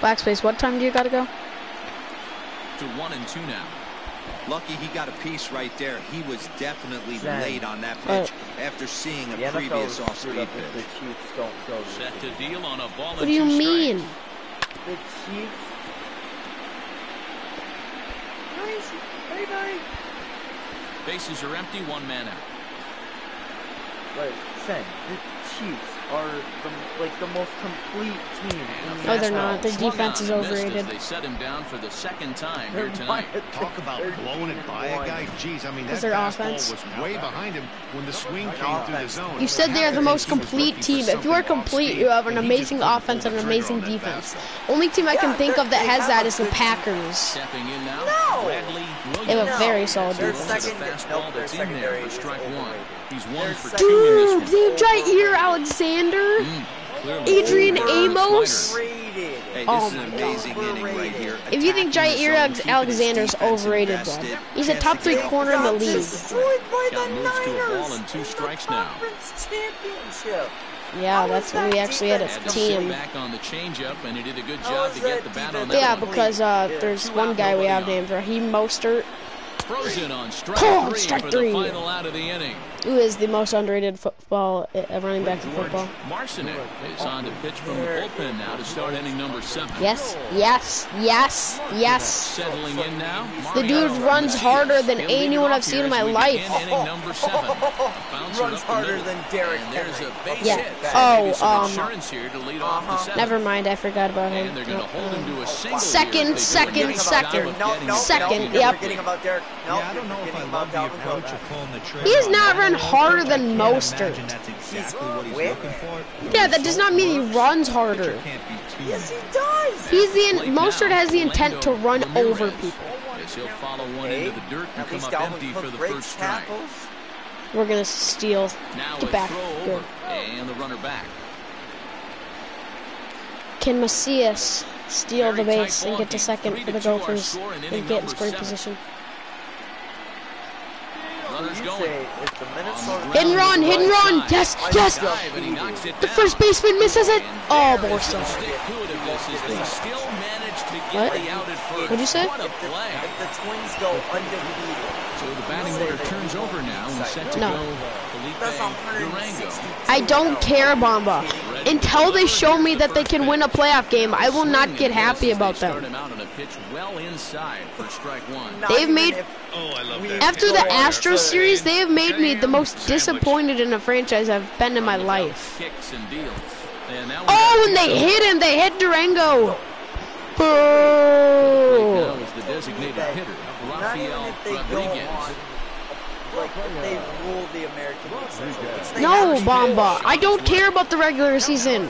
Blackspace, what time do you gotta go? To one and two now. Lucky he got a piece right there. He was definitely Zang. late on that Uh, pitch after seeing a The previous off-speed up if the pitch. Chiefs don't go. Set to season. deal on a ball What do you mean? strikes. The Chiefs. Nice. Very nice. Bases are empty, one man out. But saying the Chiefs are the, like the most complete team. in the No, they're NFL. not. Their Swung defense on is and missed overrated. As they set him down for the second time They're here tonight. Talk about blowing it by a guy. Jeez, I mean, that Is their offense? was way behind him when the swing came through the zone. You said they are the most complete team. If you are complete, you have an and he just amazing offense and an amazing on defense. fastball. Only team I can Yeah, think of that has have that a is the Packers. In now, No! Bradley They have a very solid Their Throws defense. a second- fastball nope, their there secondary for is strike one. Overrated. He's one Their for second- two in this Dude, one. they have Jaire Alexander. Mm, Adrian Amos? slider. Overrated. Hey, Oh is my an God. inning right here. If you think Attacking the Jaire Alex- Alexander's overrated, invested, bro. He's a top three corner in the league. Destroyed by the moves to a Niners ball and two strikes now. championship. Yeah, How that's is when we actually had a defense Had to sit team. back on the changeup, and he did a good job to get the bat on defense that Yeah, one. because uh, Yeah. there's Two one guy we nobody have on. named Raheem Mostert, Frozen on strike Boom, three for the final out of the inning. Who is the most underrated football uh, running back in football. Marcinek is on the pitch from the bullpen now to start inning number seven. Yes, yes, yes, yes. Settling in now. The dude runs harder than He'll lead it anyone I've seen in my life. Inning number *laughs* seven. Runs harder than Derrick And there's a base Yeah. hit. Oh, um, insurance here to lead off Uh-huh. seventh. Never mind, I forgot about him. And they're going to hold him to a single Second, here. They do a second, second. No, no, Second, yep. You're forgetting about Derrick. No, yeah, I don't know if I love the approach of pulling the trigger. He has not that. Run harder than imagine Mostert. Exactly what he's quick. looking for. Yeah, that does not mean he runs harder. Pitcher can't be too Yes, he does. He's the Plate Mostert has the intent to run over people. He'll follow one into the dirt and come up empty for the first strike. We're gonna steal. Now Get back. Good. and the runner back. Can Macias steal the base and get to second for the to Gophers and get in number scoring seven. position? Runners You going. say it's the Minnesota. Hit and run, hit and run. Yes, yes. Dive, and he knocks it The first baseman misses it. Oh, there is Borsa. the stick to it of this as they still manage to get What? out at first. What'd you say? What If the, if the Twins go undefeated, So the batting order turns over now and set to No. go Felipe Durango. I don't care, Bamba. Until they show me that they can win a playoff game, I will not get happy about Start them. him out on a pitch well inside for strike one. Not They've made- if Oh, I love that. After oh, the go on Astros oh, series, they have made me the most disappointed in a franchise I've been in my life. Kicks and deals. And that one Oh, got they hit him. They hit Durango. Right Boo. now is the designated that- hitter, Not even Rafael if they go Rodriguez. on, like they rule the American League Central, which they No, never Bamba. I don't care about the regular season.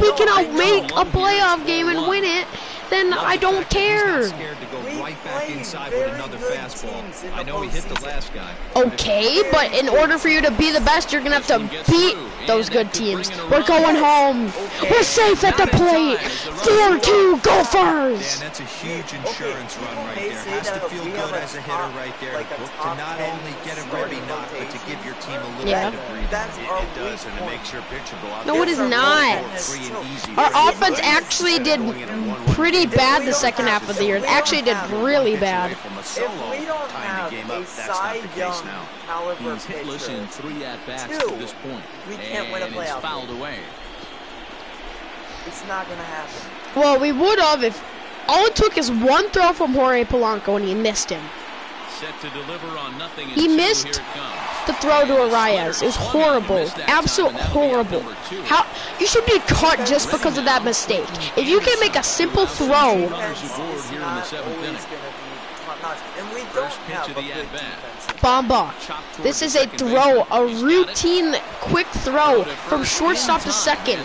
We can make a playoff game and win it, then I don't care. He's not scared to go We right back played inside very with another good fastball. teams in I know he hit the last guy. Okay, but in order for you to be the best, you're gonna have to beat those good teams. We're going home. We're safe at the plate. 4-2 Dan, Gophers. that's a huge insurance run right there. Has to feel good as a hitter right there to not only get a starting ribby knock, but to give your team a little Yeah. bit of breathing. It, it does, and it makes your pitcher go out No, it is not. go free and easy. Our offense actually did Going in a one-one pretty game. bad the second half of the year. if Actually did really bad. from a If solo we don't tying have the game a up, that's not Cy the case Young now. caliber He's hitless in pitcher, three at bats Two, to this we can't win a and it's playoff fouled game. away. it's not gonna happen. Well, we would have if all it took is one throw from Jorge Polanco and he missed him. Set to deliver on nothing. He missed Here it comes. The throw to Arias is horrible, absolute horrible. How you should be caught just because of that mistake. If you can make a simple throw, First pitch of the good at-bat. Bamba. This is a throw, a routine, quick throw from shortstop to second.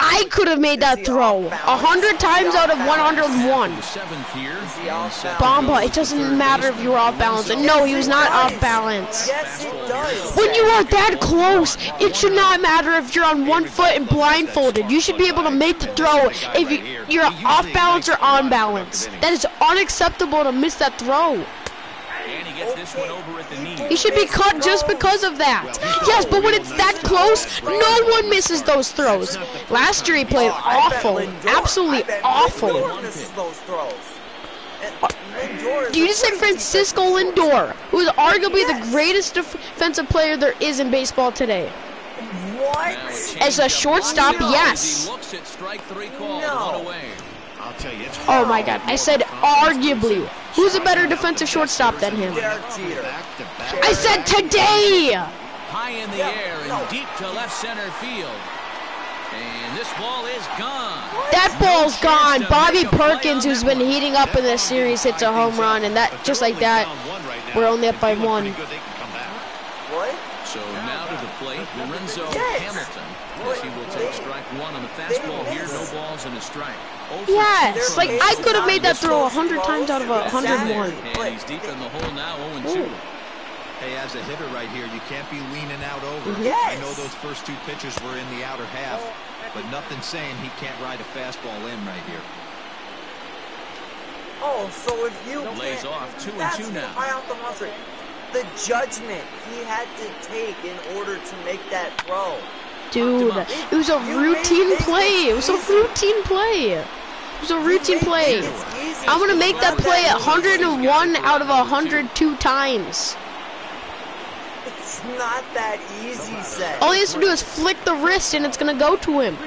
I could have made that throw a hundred times out of 101. The seventh here. Is he and off set to balance? go Bamba, it doesn't matter if you're off balance. And no, he was not off balance. When you are that close, it should not matter if you're on one foot and blindfolded. You should be able to make the throw if you're off balance or on balance. That is unacceptable to miss that throw. And he gets this one over at the knee. He should be cut just because of that. Yes, but when it's that close, no one misses those throws. Last year he played oh, awful, absolutely awful. Lindor misses those throws. Uh, Lindor You a just said Francisco. Lindor, who is arguably the Yes. greatest defensive player there is in baseball today. What? As a shortstop, yes. He looks at strike three called, No. Oh my god, I said arguably. Who's a better defensive shortstop than him? Derek Jeter. back to back. I said today! High in the air and deep to left center field. And this ball is gone. That ball's gone. Bobby Perkins, who's been heating up in this series, hits a home run, and that just like that, only down one right now. we're only up They're by one. pretty good. They can come back. What? So now to the plate, Lorenzo Yes. Hamilton. As he will take strike one on the fastball here, no balls and a strike. For Yes, like I could have made that throw a hundred times out of a hundred and one. And he's deep in the hole now, 0-2. Hey, as a hitter right here, you can't be leaning out over. Yes. I know those first two pitches were in the outer half, but nothing saying he can't ride a fastball in right here. Oh, so if you Lays off, two and two now. high off the monster. The judgment he had to take in order to make that throw. Dude, it was a routine play. It was a routine play. It was a routine play. I'm gonna make that play 101 out of 102 times. It's not that easy, Sen. All he has to do is flick the wrist and it's gonna go to him. *laughs*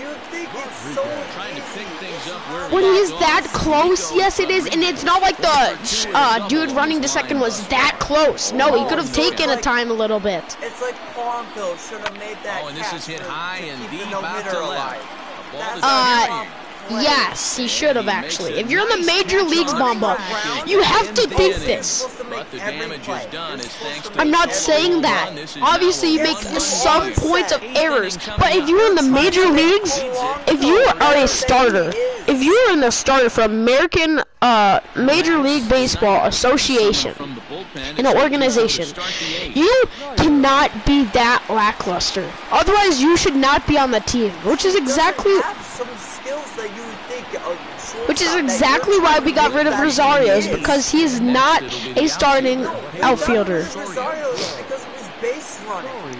You think it's so Trying to easy. pick things up where When we he is go. that close, yes it is, and it's not like the uh, dude running to second was that close. No, he could have taken a time a little bit. It's like Polanco should have made that Oh, and this catch is hit to- high and keep the deep no-hitter out to alive. left. That's that's Uh, carrying. Yes, he should have actually. If you're in the major leagues, Bomba, you have to think this. But the damage is done is thanks to I'm not saying that. Obviously, you make some points of errors, but if you're in the major leagues, if you are a starter, if you're in the starter for American uh, Major League Baseball Association, an organization, you cannot be that lackluster. Otherwise, you should not be on the team, which is exactly Have some skills that you would think a which is exactly why we got rid of that Rosario, is is. because he is not a starting outfielder.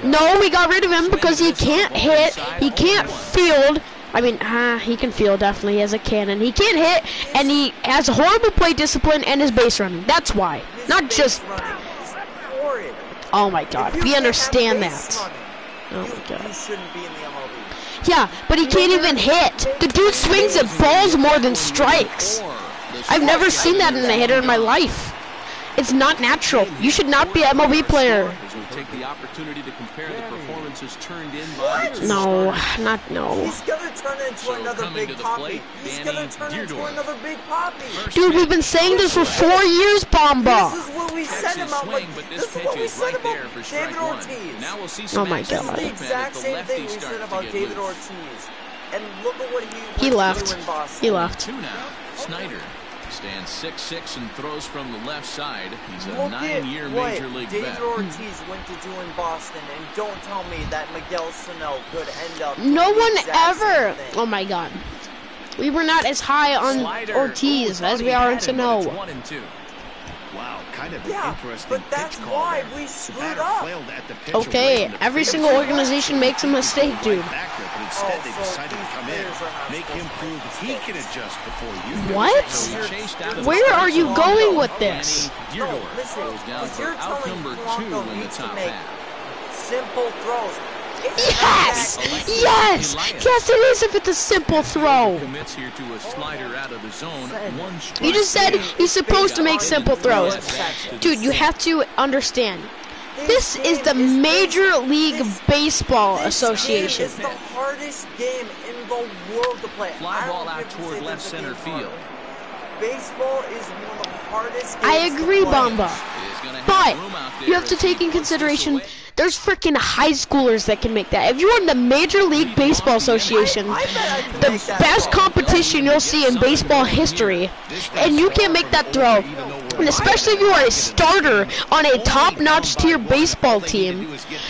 No, we got rid of him because he can't hit, he can't field. I mean, ah, he can field definitely. He has a cannon. He can't hit, and he has horrible play discipline and his base running. That's why. Not just. Oh my God, we understand that. Oh my God. you shouldn't be in the MLB. Yeah, but he can't even hit. The dude swings at balls more than strikes. I've never seen that in a hitter in my life. It's not natural. You should not be an MLB player. As we take the opportunity to compare the performances turned in by the No, starters. not no. He's gonna turn into So another big to Papi. plate, He's Danny gonna turn into another big Papi. Dude, we've been saying this for four years, Bomba. This is what we said about swing, like, but this this is what we said right about there for strike David one. Ortiz. Now we'll see Oh my action This is the the God. exact the same thing we said about David. Ortiz. And look at what he He left. do in Boston. He left. Two now. Snyder stands 6'6 and throws from the left side. He's a Look at nine-year what major league David vet. Ortiz went to do in Boston, and don't tell me that Miguel Sano could end up. No one ever. Oh my God. We were not as high on Slider. Ortiz Oh, as we are on in Sano. One and two. Wow, kind of Yeah, interesting but that's pitch call why there. we The screwed up. flailed at the pitch away Okay, every single organization makes a mistake, dude. Right back there, but oh, instead Oh, they so decided to come in, players are not make him prove he can adjust before you. What? So he chased out of the Where are you going with this? No, listen, goes down if you're out telling Polanco two in the needs to top make half. simple throws. It's Yes! not that easy. Yes! Yes, it is if it's a simple throw. Commits here to a slider out of the zone. One strike. You just said he's supposed to make simple throws. Dude, you have to understand. This is the Major League Baseball Association. Game is the hardest game in the world to play. Fly ball out toward left center field. Hard. Baseball is one of the hardest games I to agree, play. Bamba. Is gonna have But room out there you have to take in consideration there's freaking high schoolers that can make that. If you're in the Major League Baseball Association, I bet I the best competition you'll see in baseball history, and you can't make that throw. And especially if you are a starter on a top-notch tier baseball team,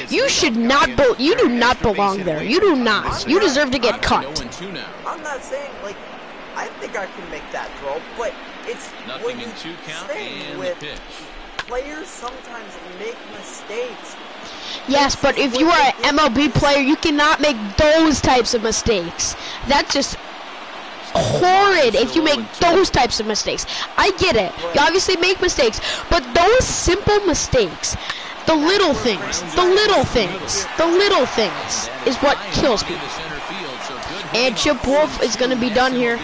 you should not. Be- you do not belong there. You do not. You deserve to get cut. I'm not saying like I think I can make that throw, but it's Nothing in two count and the pitch. players sometimes make mistakes. Yes, but if you are an MLB player, you cannot make those types of mistakes. That's just horrid if you make those types of mistakes. I get it. You obviously make mistakes, but those simple mistakes, the little things, the little things, the little things is what kills people. Into center field, so good And Chip Wolf is going to be done here.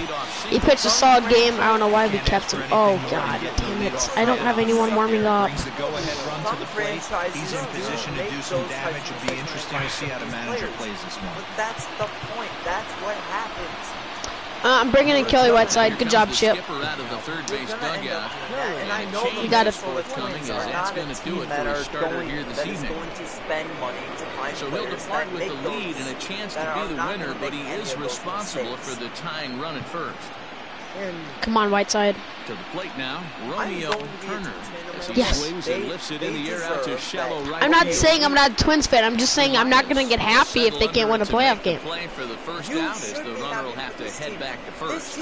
He pitched a solid game. I don't know why we kept him. Oh, God damn it. I don't have anyone warming up. Brings the go-ahead run to the plate. He's in position to do some damage. It'd be interesting to see how the manager plays this one. But that's the point. That's what happens. Uh, I'm bringing in Kelly Whiteside. Good job, Chip. Skipper out of the third You're base dugout. up doing that, and I know change got the it. Minnesota forthcoming Twins as are that's gonna do it for a starter here this evening. going to spend money to find So he'll depart with the lead and a chance to be the winner, but he is responsible for the tying run at first. Come on, Whiteside. To the plate now, Romeo Turner. Yes. I'm not field. saying I'm not a Twins fan. I'm just saying I'm not going to get happy if they can't win a playoff game. Play for the first you as the runner will have to head back to first.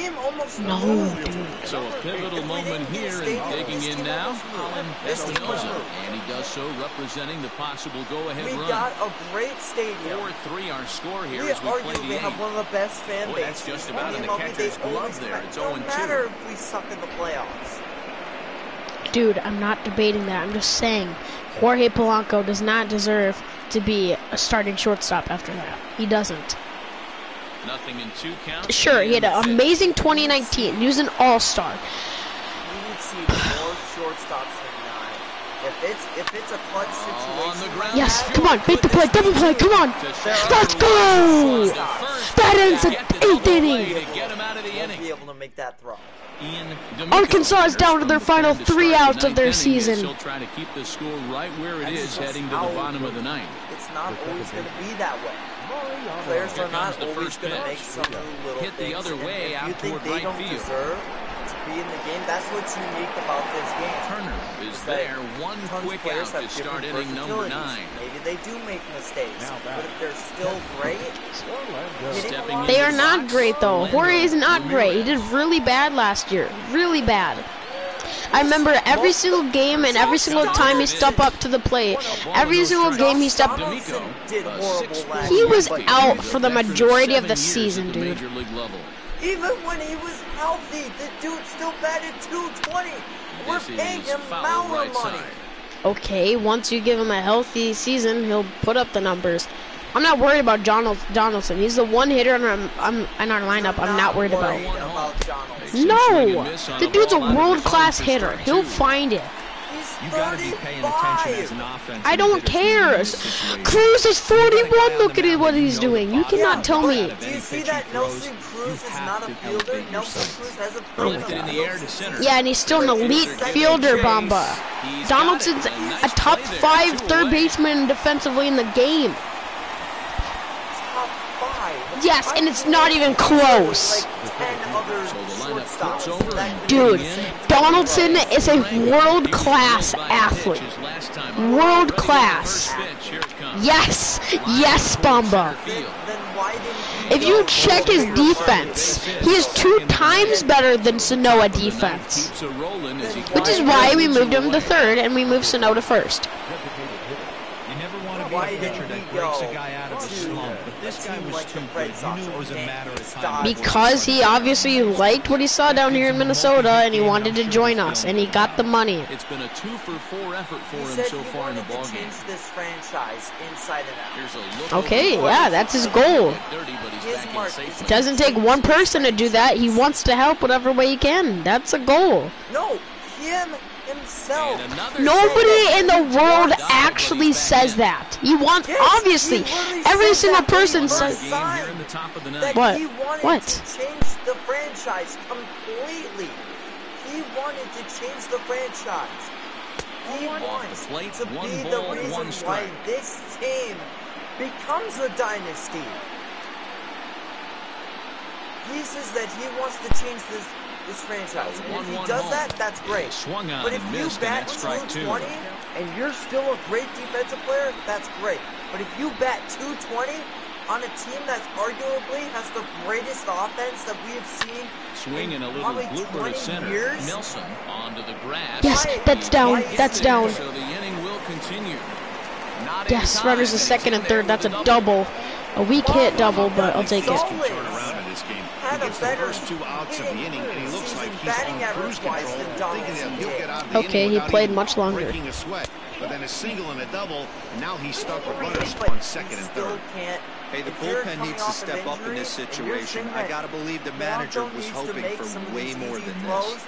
No, dude. So a pivotal moment here and digging in now, Colin Espinosa. And he does so representing the possible go-ahead run. We got a great stadium. 4-3 our score here we as we play the We have one of the best fan bases. That's just about in the catcher's glove there. It's 0-2. matter if we suck in the playoffs. Dude, I'm not debating that. I'm just saying Jorge Polanco does not deserve to be a starting shortstop after that. He doesn't. Nothing in two counts. Sure, he had an amazing 2019. He was an all-star. We would see more shortstops if it's if it's a clutch situation, On the ground. Yes, come on, make the play, double play, come on. Let's go! That ends the eighth inning. To get him out of the won't inning. be able to make that throw. Arkansas is down to their final three outs of their ninth inning as season. He'll try to keep the score right where it That's is just heading to the bottom of the ninth. It's not always going to be that way. Players are not the always first going to pitch. make some little Hit the things, other way if out you think toward they right don't field. Deserve to be in the game, that's what's unique about this game. Turner is Is there. One of quick players out to have start different inning number nine. Maybe they do make mistakes, but if they're still great, Orlando. hitting Stepping a lot They of are not shots, great though. Jorge is not great. He did really bad last year. Really bad. I remember every single game and every single time he stepped up to the plate. Every single game he stepped D'Amico, did a horrible six-foot last He was out for the majority of the season, dude. Major league level. Even when he was healthy, the dude still batted 220. We're This paying him foul Mauer right money. side. Okay, once you give him a healthy season, he'll put up the numbers. I'm not worried about Donald Donaldson. He's the one hitter in our, I'm, in our lineup I'm not worried about. worried about Donaldson. No! and miss on The dude's a ball out of his world own class hitter. He'll find it. He's You got to be paying attention as an offense. I don't care. Cruz is 41. Look at what he's doing. You cannot tell me. Do you see that Nelson Cruz is not a fielder? Nelson Cruz has a brain Lifted in the air to center. Yeah, and he's still an elite fielder, Bamba. He's Donaldson's a nice top play there. five Two third away. baseman defensively in the game. Yes, and it's not even close. Like 10 other So the lineup shortstops flips over that and could Dude. Donaldson is a world class athlete. his last time up. World Ready with the class. first pitch. Here it comes. Yes, yes, Bamba. Center field. Then why didn't he If you check his defense, he is two times better than Sanoa defense. Keeps it rolling as he Which is why we moved him to third and we moved Sano to first. You never want to be a pitcher that breaks a guy out of a to slump. But this guy was like too the. Red You Sox knew it was a matter of time. Because he obviously liked what he saw down here in Minnesota and he wanted to join us and he got the money. It's been a two for four effort for him so far in the wanted to ballgame. change this franchise inside and out. Here's a look Okay, yeah, that's his goal. Dirty, but he's His back in mark safely. is- Doesn't take one person to do that. He wants to help whatever way he can. That's a goal. No, him himself. Nobody in the world actually says that. He wants, Yes, obviously, he every single that when he person says, game signed. here in the top of the that. What? he wanted What? to change the franchise completely. He wanted to change the franchise. He wants to be the reason why this team becomes a dynasty. He says that he wants to change this this franchise, and if he does that, that's great. But if you missed, bat that's 220 and you're still a great defensive player, that's great. But if you bat 220 on a team that's arguably has the greatest offense that we have seen Swing and a little probably blooper 20 to center. years? Nelson onto the grass. Yes, that's down, that's down. So the inning will continue. Not Yes, runners and are second and third. That's a with double. A weak hit double, but I'll take it. Can turn around in this game. He Had a the better first two outs of the inning, and he looks like he's batting on cruise average-wise control, than thinking that he'll get out of the Okay, he played much longer. breaking a sweat. But then a single and a double, and now he's stuck with runners on second and third. can't. Hey, the bullpen needs to off an step up in this situation. I gotta believe the manager was needs to hoping make for some way more than throws, this.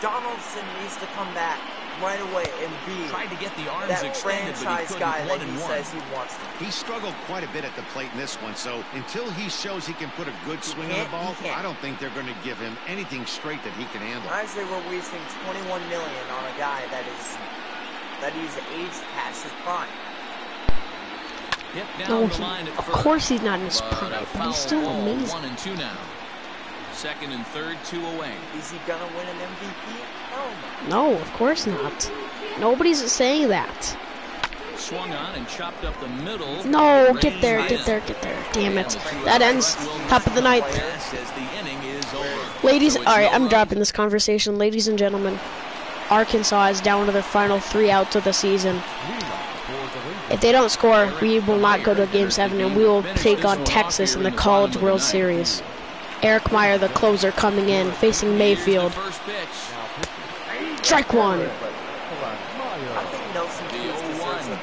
Donaldson needs to come back right away and be Tried to get the arms that extended, but he franchise couldn't. guy One that he and one. says he wants to. He struggled quite a bit at the plate in this one, so until he shows he can put a good swing on the ball. I don't think they're going to give him anything straight that he can handle. I say we're wasting 21 million on a guy that is that he's aged past his prime. Hit down No, the he, line at of first. course he's not in his prime, a but he's still ball, amazing. One and two now. Second and third, two away. Is he gonna win an MVP? No. Of course not. Nobody's saying that. Swung on and chopped up the middle. No, get there, get there, get there. Damn it. That ends top of the ninth. Pass as the inning is over. Ladies, alright, I'm dropping this conversation. Ladies and gentlemen, Arkansas is down to their final three outs of the season. If they don't score, we will not go to game seven and we will take on Texas in the College World Series. Eric Meyer, the closer, coming in, facing Mayfield. Here's the first pitch. Strike one. I think Nelson Cruz deserves a.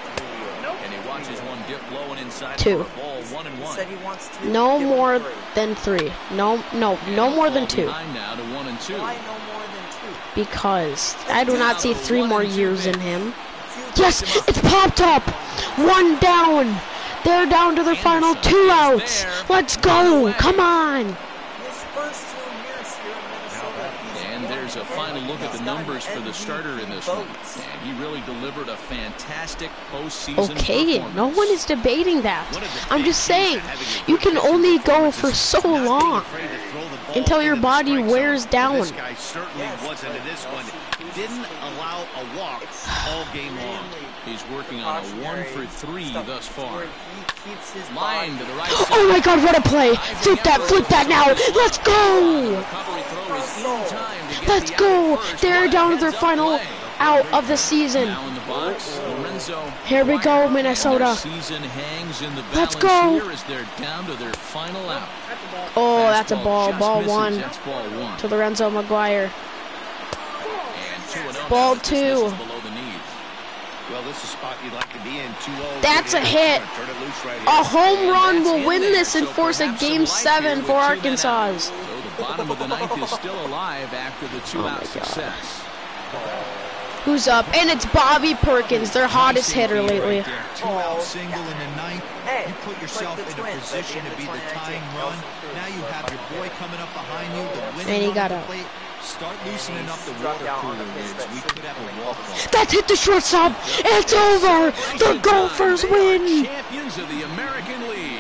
And he watches one dip low and inside Two. ball, one and one. he wants two. No more three. than three. No, no, no more than two. Now to one and two. Why no more than two? Because I do not see three more years in him. Yes, it's popped up. One down. They're down to their final two outs. Let's go. Come on. A final look at the numbers for the starter in this one. And he really delivered a fantastic postseason Okay, no one is debating that. I'm just saying, you can only go for so long until your body wears down. This guy certainly wasn't in this one. Didn't allow a walk all game long. He's working on a one for three stuff thus far. where he keeps his Line to the right *gasps* Oh my god, what a play. Flip that, flip that now. Let's go. Recovery throw is in time to get Let's go. They're down to their final out of the season. Now in the box, Lorenzo. Here we go, Minnesota. Season hangs in the Let's go. here as down to their final out. Oh, that's a ball. Oh, ball one That's ball one. to Lorenzo McGuire. And two and oh Ball now as this two. misses below the knees. Well, this is a spot you'd like to be in. 2-0. That's a hit. right A home run will win there. this and So force a game seven for with two men out. Arkansas. So the bottom of the ninth is still alive after the Oh two-out success. Who's up? And it's Bobby Perkins, their hottest hitter lately. Right. Two out single in the ninth. You put yourself in a Twins at the position to be the tying run. Now you have your boy coming up behind you, the winning And he got at the out. plate. Start loosening up the water on cooler lids. that We could have have a walk off. That's hit the shortstop. It's over. The Gophers win. Champions of the American League.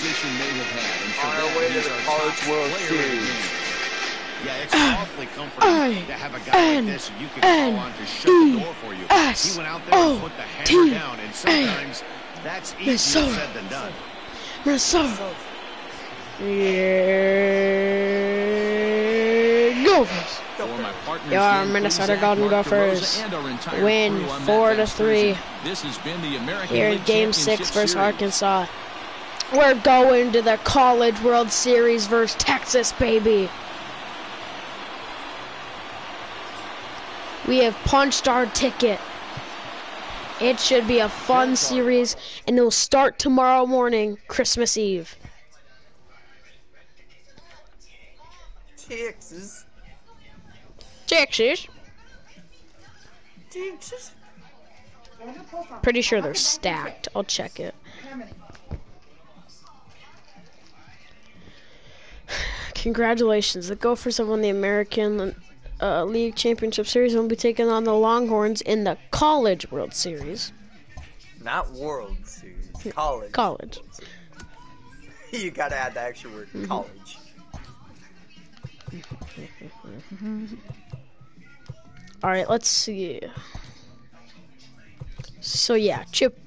The opposition may have had. And for On our that, way to he's the our College top World player of the Series. Yeah, it's ah, awfully comforting to have a guy N- like this you can N- call on to shut E- the door for you. S- He went out there O- and put the hammer down, and sometimes that's easier Minnesota. said than done. Minnesota. Yeah, Gophers. For my partners, Your Dan Minnesota Golden Gophers DeRosa, and our entire win four to three. jersey. This has been the American Here in Game Six versus Arkansas. We're going to the College World Series versus Texas, baby. We have punched our ticket. It should be a fun series, and it'll start tomorrow morning, Christmas Eve. Texas. Texas. Texas. Pretty sure they're stacked. I'll check it. *laughs* Congratulations. The Gophers have won the American uh, League Championship Series and will be taking on the Longhorns in the College World Series. Not World Series. College. College. *laughs* you gotta add the extra word. Mm-hmm. College. *laughs* All right, let's see. So yeah, Chip.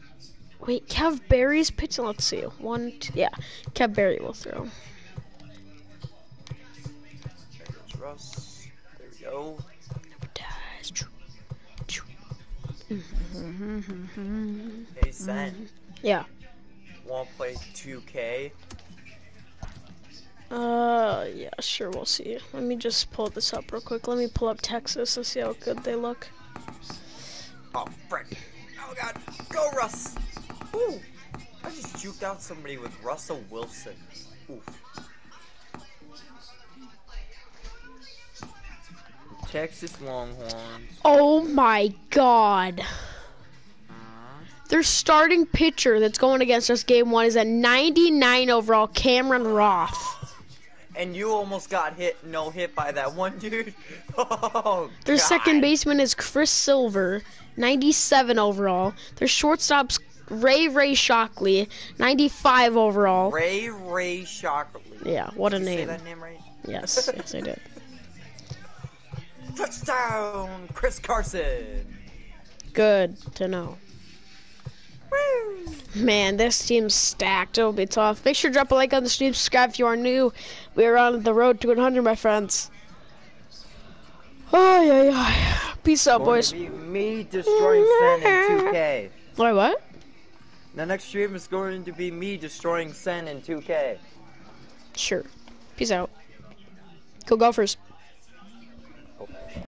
Wait, Kev Berry's pitching. Let's see. One, two, yeah, Kev Berry will throw. There. There we go. Hey, Sen. Yeah. Wanna play 2K? Uh, yeah, sure. We'll see. Let me just pull this up real quick. Let me pull up Texas and see how good they look. Oh, frick. Oh, God. Go, Russ. Ooh. I just juked out somebody with Russell Wilson. Oof. Texas Longhorns. Oh my god. Their starting pitcher that's going against us game one is a 99 overall Cameron Roth. And you almost got hit, no hit by that one dude. *laughs* Oh, Their God. second baseman is Chris Silver, 97 overall. Their shortstop's Ray Ray Shockley, 95 overall. Ray Ray Shockley. Yeah, what a Did say name. that name right? Yes, yes, I did. Touchdown, Chris Carson. Good to know. Woo. Man, this team's stacked. It'll be tough. Make sure to drop a like on the stream, subscribe if you are new. We are on the road to 100, my friends. Oh, yeah, yeah. Peace out, boys. me destroying Cen in 2K. Wait, what? The next stream is going to be me destroying Cen in 2K. Sure. Peace out. Go Gophers.